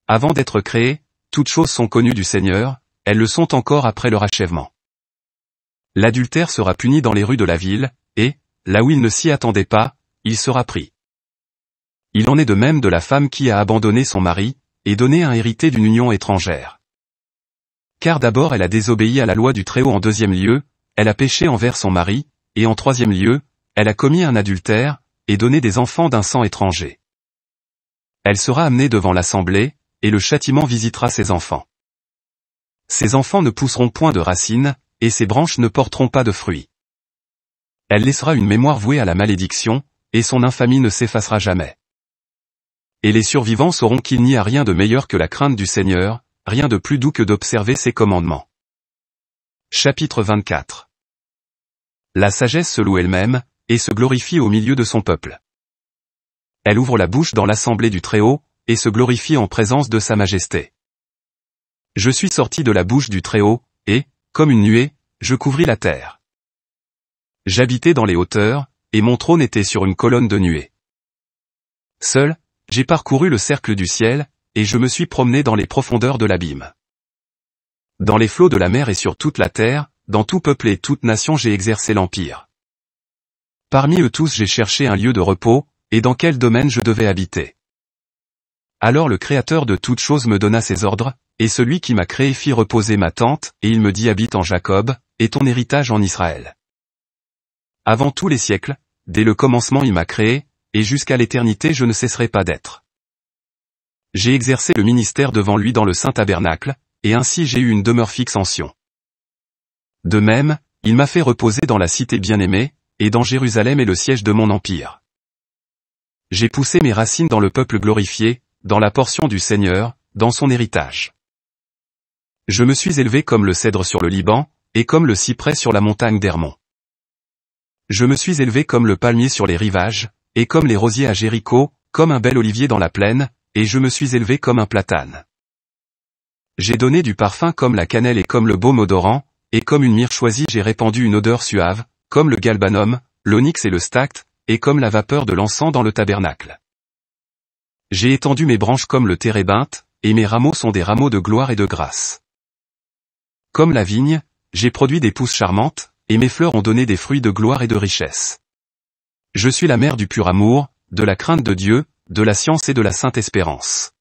Avant d'être créées, toutes choses sont connues du Seigneur, elles le sont encore après leur achèvement. L'adultère sera puni dans les rues de la ville, et, là où il ne s'y attendait pas, il sera pris. Il en est de même de la femme qui a abandonné son mari, et donné un hérité d'une union étrangère. Car d'abord elle a désobéi à la loi du Très-Haut en deuxième lieu, elle a péché envers son mari, et en troisième lieu, elle a commis un adultère, et donné des enfants d'un sang étranger. Elle sera amenée devant l'assemblée, et le châtiment visitera ses enfants. Ses enfants ne pousseront point de racines, et ses branches ne porteront pas de fruits. Elle laissera une mémoire vouée à la malédiction, et son infamie ne s'effacera jamais. Et les survivants sauront qu'il n'y a rien de meilleur que la crainte du Seigneur, rien de plus doux que d'observer ses commandements. Chapitre 24 La sagesse se loue elle-même, et se glorifie au milieu de son peuple. Elle ouvre la bouche dans l'assemblée du Très-Haut, et se glorifie en présence de sa majesté. Je suis sorti de la bouche du Très-Haut, et, comme une nuée, je couvris la terre. J'habitais dans les hauteurs, et mon trône était sur une colonne de nuée. Seul, j'ai parcouru le cercle du ciel, et je me suis promené dans les profondeurs de l'abîme. Dans les flots de la mer et sur toute la terre, dans tout peuple et toute nation j'ai exercé l'empire. Parmi eux tous j'ai cherché un lieu de repos, et dans quel domaine je devais habiter. Alors le Créateur de toutes choses me donna ses ordres, et celui qui m'a créé fit reposer ma tente, et il me dit habite en Jacob, et ton héritage en Israël. Avant tous les siècles, dès le commencement il m'a créé, et jusqu'à l'éternité je ne cesserai pas d'être. J'ai exercé le ministère devant lui dans le saint tabernacle, et ainsi j'ai eu une demeure fixe en Sion. De même, il m'a fait reposer dans la cité bien-aimée, et dans Jérusalem est le siège de mon empire. J'ai poussé mes racines dans le peuple glorifié, dans la portion du Seigneur, dans son héritage. Je me suis élevé comme le cèdre sur le Liban, et comme le cyprès sur la montagne d'Hermon. Je me suis élevé comme le palmier sur les rivages, et comme les rosiers à Jéricho, comme un bel olivier dans la plaine, et je me suis élevé comme un platane. J'ai donné du parfum comme la cannelle et comme le baume odorant, et comme une myrrhe choisie j'ai répandu une odeur suave, comme le galbanum, l'onyx et le stacte, et comme la vapeur de l'encens dans le tabernacle. J'ai étendu mes branches comme le térébinthe, et mes rameaux sont des rameaux de gloire et de grâce. Comme la vigne, j'ai produit des pousses charmantes, et mes fleurs ont donné des fruits de gloire et de richesse. Je suis la mère du pur amour, de la crainte de Dieu, de la science et de la sainte espérance.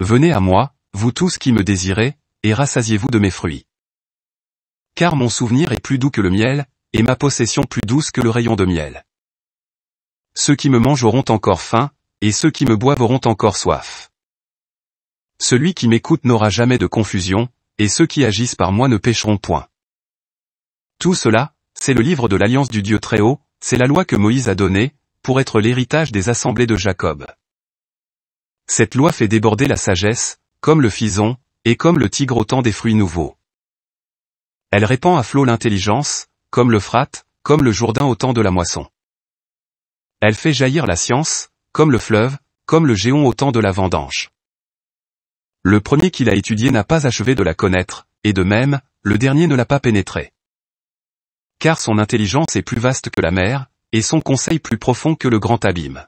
Venez à moi, vous tous qui me désirez, et rassasiez-vous de mes fruits. Car mon souvenir est plus doux que le miel, et ma possession plus douce que le rayon de miel. Ceux qui me mangent auront encore faim, et ceux qui me boivent auront encore soif. Celui qui m'écoute n'aura jamais de confusion, et ceux qui agissent par moi ne pécheront point. Tout cela, c'est le livre de l'alliance du Dieu très haut, c'est la loi que Moïse a donnée, pour être l'héritage des assemblées de Jacob. Cette loi fait déborder la sagesse, comme le fison, et comme le tigre au temps des fruits nouveaux. Elle répand à flot l'intelligence, comme le frat, comme le Jourdain au temps de la moisson. Elle fait jaillir la science, comme le fleuve, comme le géant au temps de la vendange. Le premier qui l'a étudié n'a pas achevé de la connaître, et de même, le dernier ne l'a pas pénétré. Car son intelligence est plus vaste que la mer, et son conseil plus profond que le grand abîme.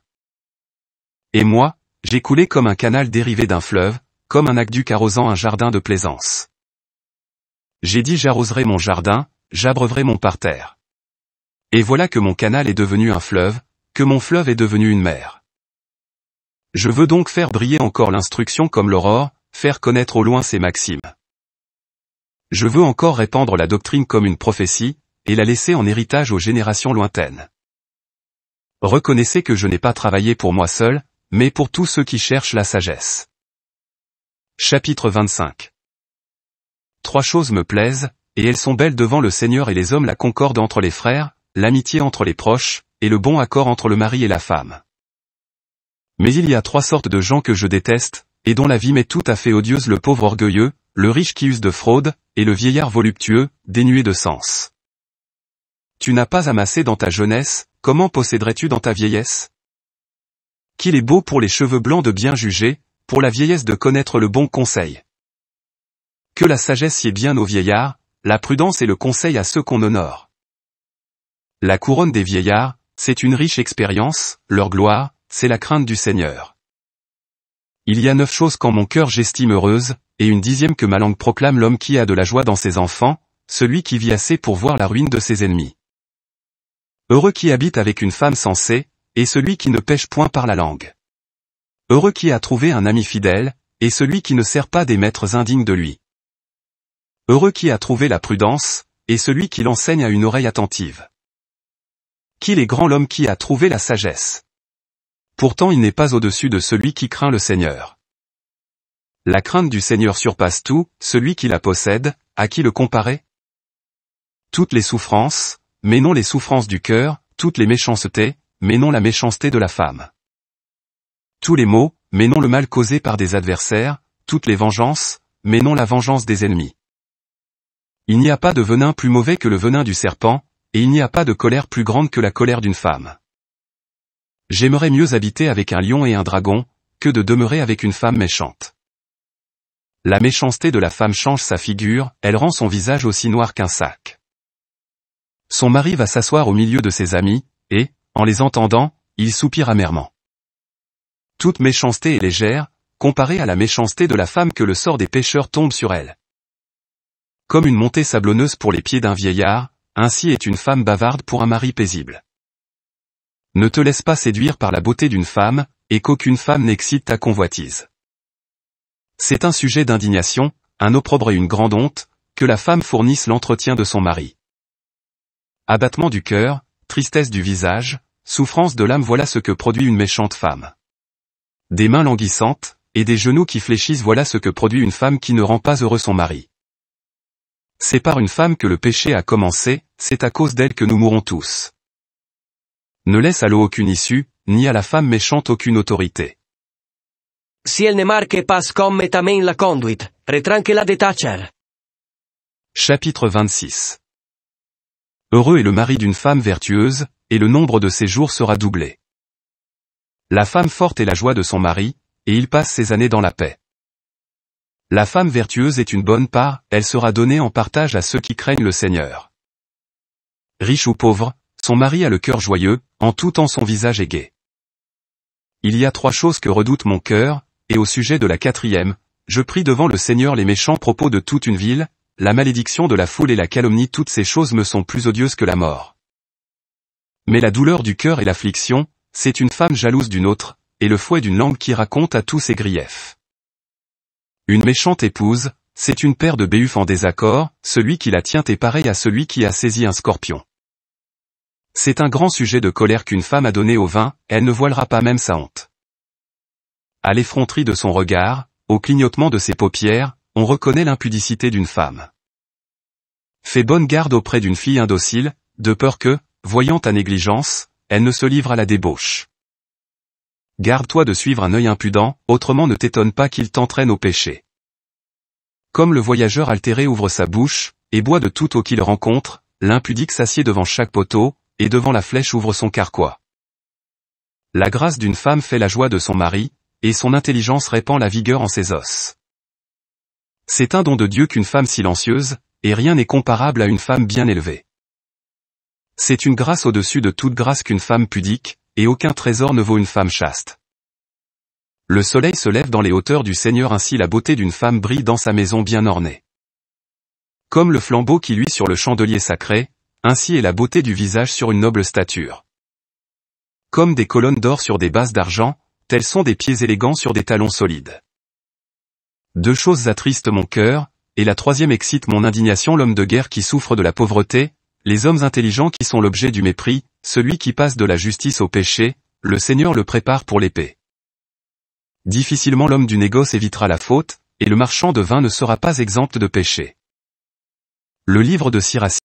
Et moi, j'ai coulé comme un canal dérivé d'un fleuve, comme un aqueduc arrosant un jardin de plaisance. J'ai dit j'arroserai mon jardin, j'abreuverai mon parterre. Et voilà que mon canal est devenu un fleuve, que mon fleuve est devenu une mer. Je veux donc faire briller encore l'instruction comme l'aurore, faire connaître au loin ses maximes. Je veux encore répandre la doctrine comme une prophétie, et la laisser en héritage aux générations lointaines. Reconnaissez que je n'ai pas travaillé pour moi seul, mais pour tous ceux qui cherchent la sagesse. Chapitre 25 Trois choses me plaisent, et elles sont belles devant le Seigneur et les hommes la concorde entre les frères, l'amitié entre les proches, et le bon accord entre le mari et la femme. Mais il y a trois sortes de gens que je déteste, et dont la vie m'est tout à fait odieuse le pauvre orgueilleux, le riche qui use de fraude, et le vieillard voluptueux, dénué de sens. Tu n'as pas amassé dans ta jeunesse, comment posséderais-tu dans ta vieillesse? Qu'il est beau pour les cheveux blancs de bien juger, pour la vieillesse de connaître le bon conseil. Que la sagesse est bien aux vieillards, la prudence et le conseil à ceux qu'on honore. La couronne des vieillards, c'est une riche expérience, leur gloire, c'est la crainte du Seigneur. Il y a neuf choses qu'en mon cœur j'estime heureuse, et une dixième que ma langue proclame l'homme qui a de la joie dans ses enfants, celui qui vit assez pour voir la ruine de ses ennemis. Heureux qui habite avec une femme sensée, et celui qui ne pêche point par la langue. Heureux qui a trouvé un ami fidèle, et celui qui ne sert pas des maîtres indignes de lui. Heureux qui a trouvé la prudence, et celui qui l'enseigne à une oreille attentive. Qu'il est grand l'homme qui a trouvé la sagesse. Pourtant il n'est pas au-dessus de celui qui craint le Seigneur. La crainte du Seigneur surpasse tout, celui qui la possède, à qui le comparer? Toutes les souffrances, mais non les souffrances du cœur, toutes les méchancetés, mais non la méchanceté de la femme. Tous les maux, mais non le mal causé par des adversaires, toutes les vengeances, mais non la vengeance des ennemis. Il n'y a pas de venin plus mauvais que le venin du serpent, et il n'y a pas de colère plus grande que la colère d'une femme. J'aimerais mieux habiter avec un lion et un dragon, que de demeurer avec une femme méchante. La méchanceté de la femme change sa figure, elle rend son visage aussi noir qu'un sac. Son mari va s'asseoir au milieu de ses amis, et, en les entendant, il soupire amèrement. Toute méchanceté est légère, comparée à la méchanceté de la femme que le sort des pécheurs tombe sur elle. Comme une montée sablonneuse pour les pieds d'un vieillard, ainsi est une femme bavarde pour un mari paisible. Ne te laisse pas séduire par la beauté d'une femme, et qu'aucune femme n'excite ta convoitise. C'est un sujet d'indignation, un opprobre et une grande honte, que la femme fournisse l'entretien de son mari. Abattement du cœur, tristesse du visage, souffrance de l'âme voilà ce que produit une méchante femme. Des mains languissantes, et des genoux qui fléchissent voilà ce que produit une femme qui ne rend pas heureux son mari. C'est par une femme que le péché a commencé, c'est à cause d'elle que nous mourrons tous. Ne laisse à l'eau aucune issue, ni à la femme méchante aucune autorité. Si elle ne marque pas comme ta main la conduite, retranquela de. Chapitre 26 Heureux est le mari d'une femme vertueuse, et le nombre de ses jours sera doublé. La femme forte est la joie de son mari, et il passe ses années dans la paix. La femme vertueuse est une bonne part, elle sera donnée en partage à ceux qui craignent le Seigneur. Riche ou pauvre, son mari a le cœur joyeux, en tout temps son visage est gai. Il y a trois choses que redoute mon cœur, et au sujet de la quatrième, je prie devant le Seigneur les méchants propos de toute une ville, la malédiction de la foule et la calomnie toutes ces choses me sont plus odieuses que la mort. Mais la douleur du cœur et l'affliction, c'est une femme jalouse d'une autre, et le fouet d'une langue qui raconte à tous ses griefs. Une méchante épouse, c'est une paire de béhufs en désaccord, celui qui la tient est pareil à celui qui a saisi un scorpion. C'est un grand sujet de colère qu'une femme a donné au vin, elle ne voilera pas même sa honte. À l'effronterie de son regard, au clignotement de ses paupières, on reconnaît l'impudicité d'une femme. Fais bonne garde auprès d'une fille indocile, de peur que, voyant ta négligence, elle ne se livre à la débauche. Garde-toi de suivre un œil impudent, autrement ne t'étonne pas qu'il t'entraîne au péché. Comme le voyageur altéré ouvre sa bouche, et boit de toute eau qu'il rencontre, l'impudique s'assied devant chaque poteau, et devant la flèche ouvre son carquois. La grâce d'une femme fait la joie de son mari, et son intelligence répand la vigueur en ses os. C'est un don de Dieu qu'une femme silencieuse, et rien n'est comparable à une femme bien élevée. C'est une grâce au-dessus de toute grâce qu'une femme pudique, et aucun trésor ne vaut une femme chaste. Le soleil se lève dans les hauteurs du Seigneur ainsi la beauté d'une femme brille dans sa maison bien ornée. Comme le flambeau qui luit sur le chandelier sacré, ainsi est la beauté du visage sur une noble stature. Comme des colonnes d'or sur des bases d'argent, tels sont des pieds élégants sur des talons solides. Deux choses attristent mon cœur, et la troisième excite mon indignation l'homme de guerre qui souffre de la pauvreté, les hommes intelligents qui sont l'objet du mépris, celui qui passe de la justice au péché, le Seigneur le prépare pour l'épée. Difficilement l'homme du négoce évitera la faute, et le marchand de vin ne sera pas exempt de péché. Le livre de Sirach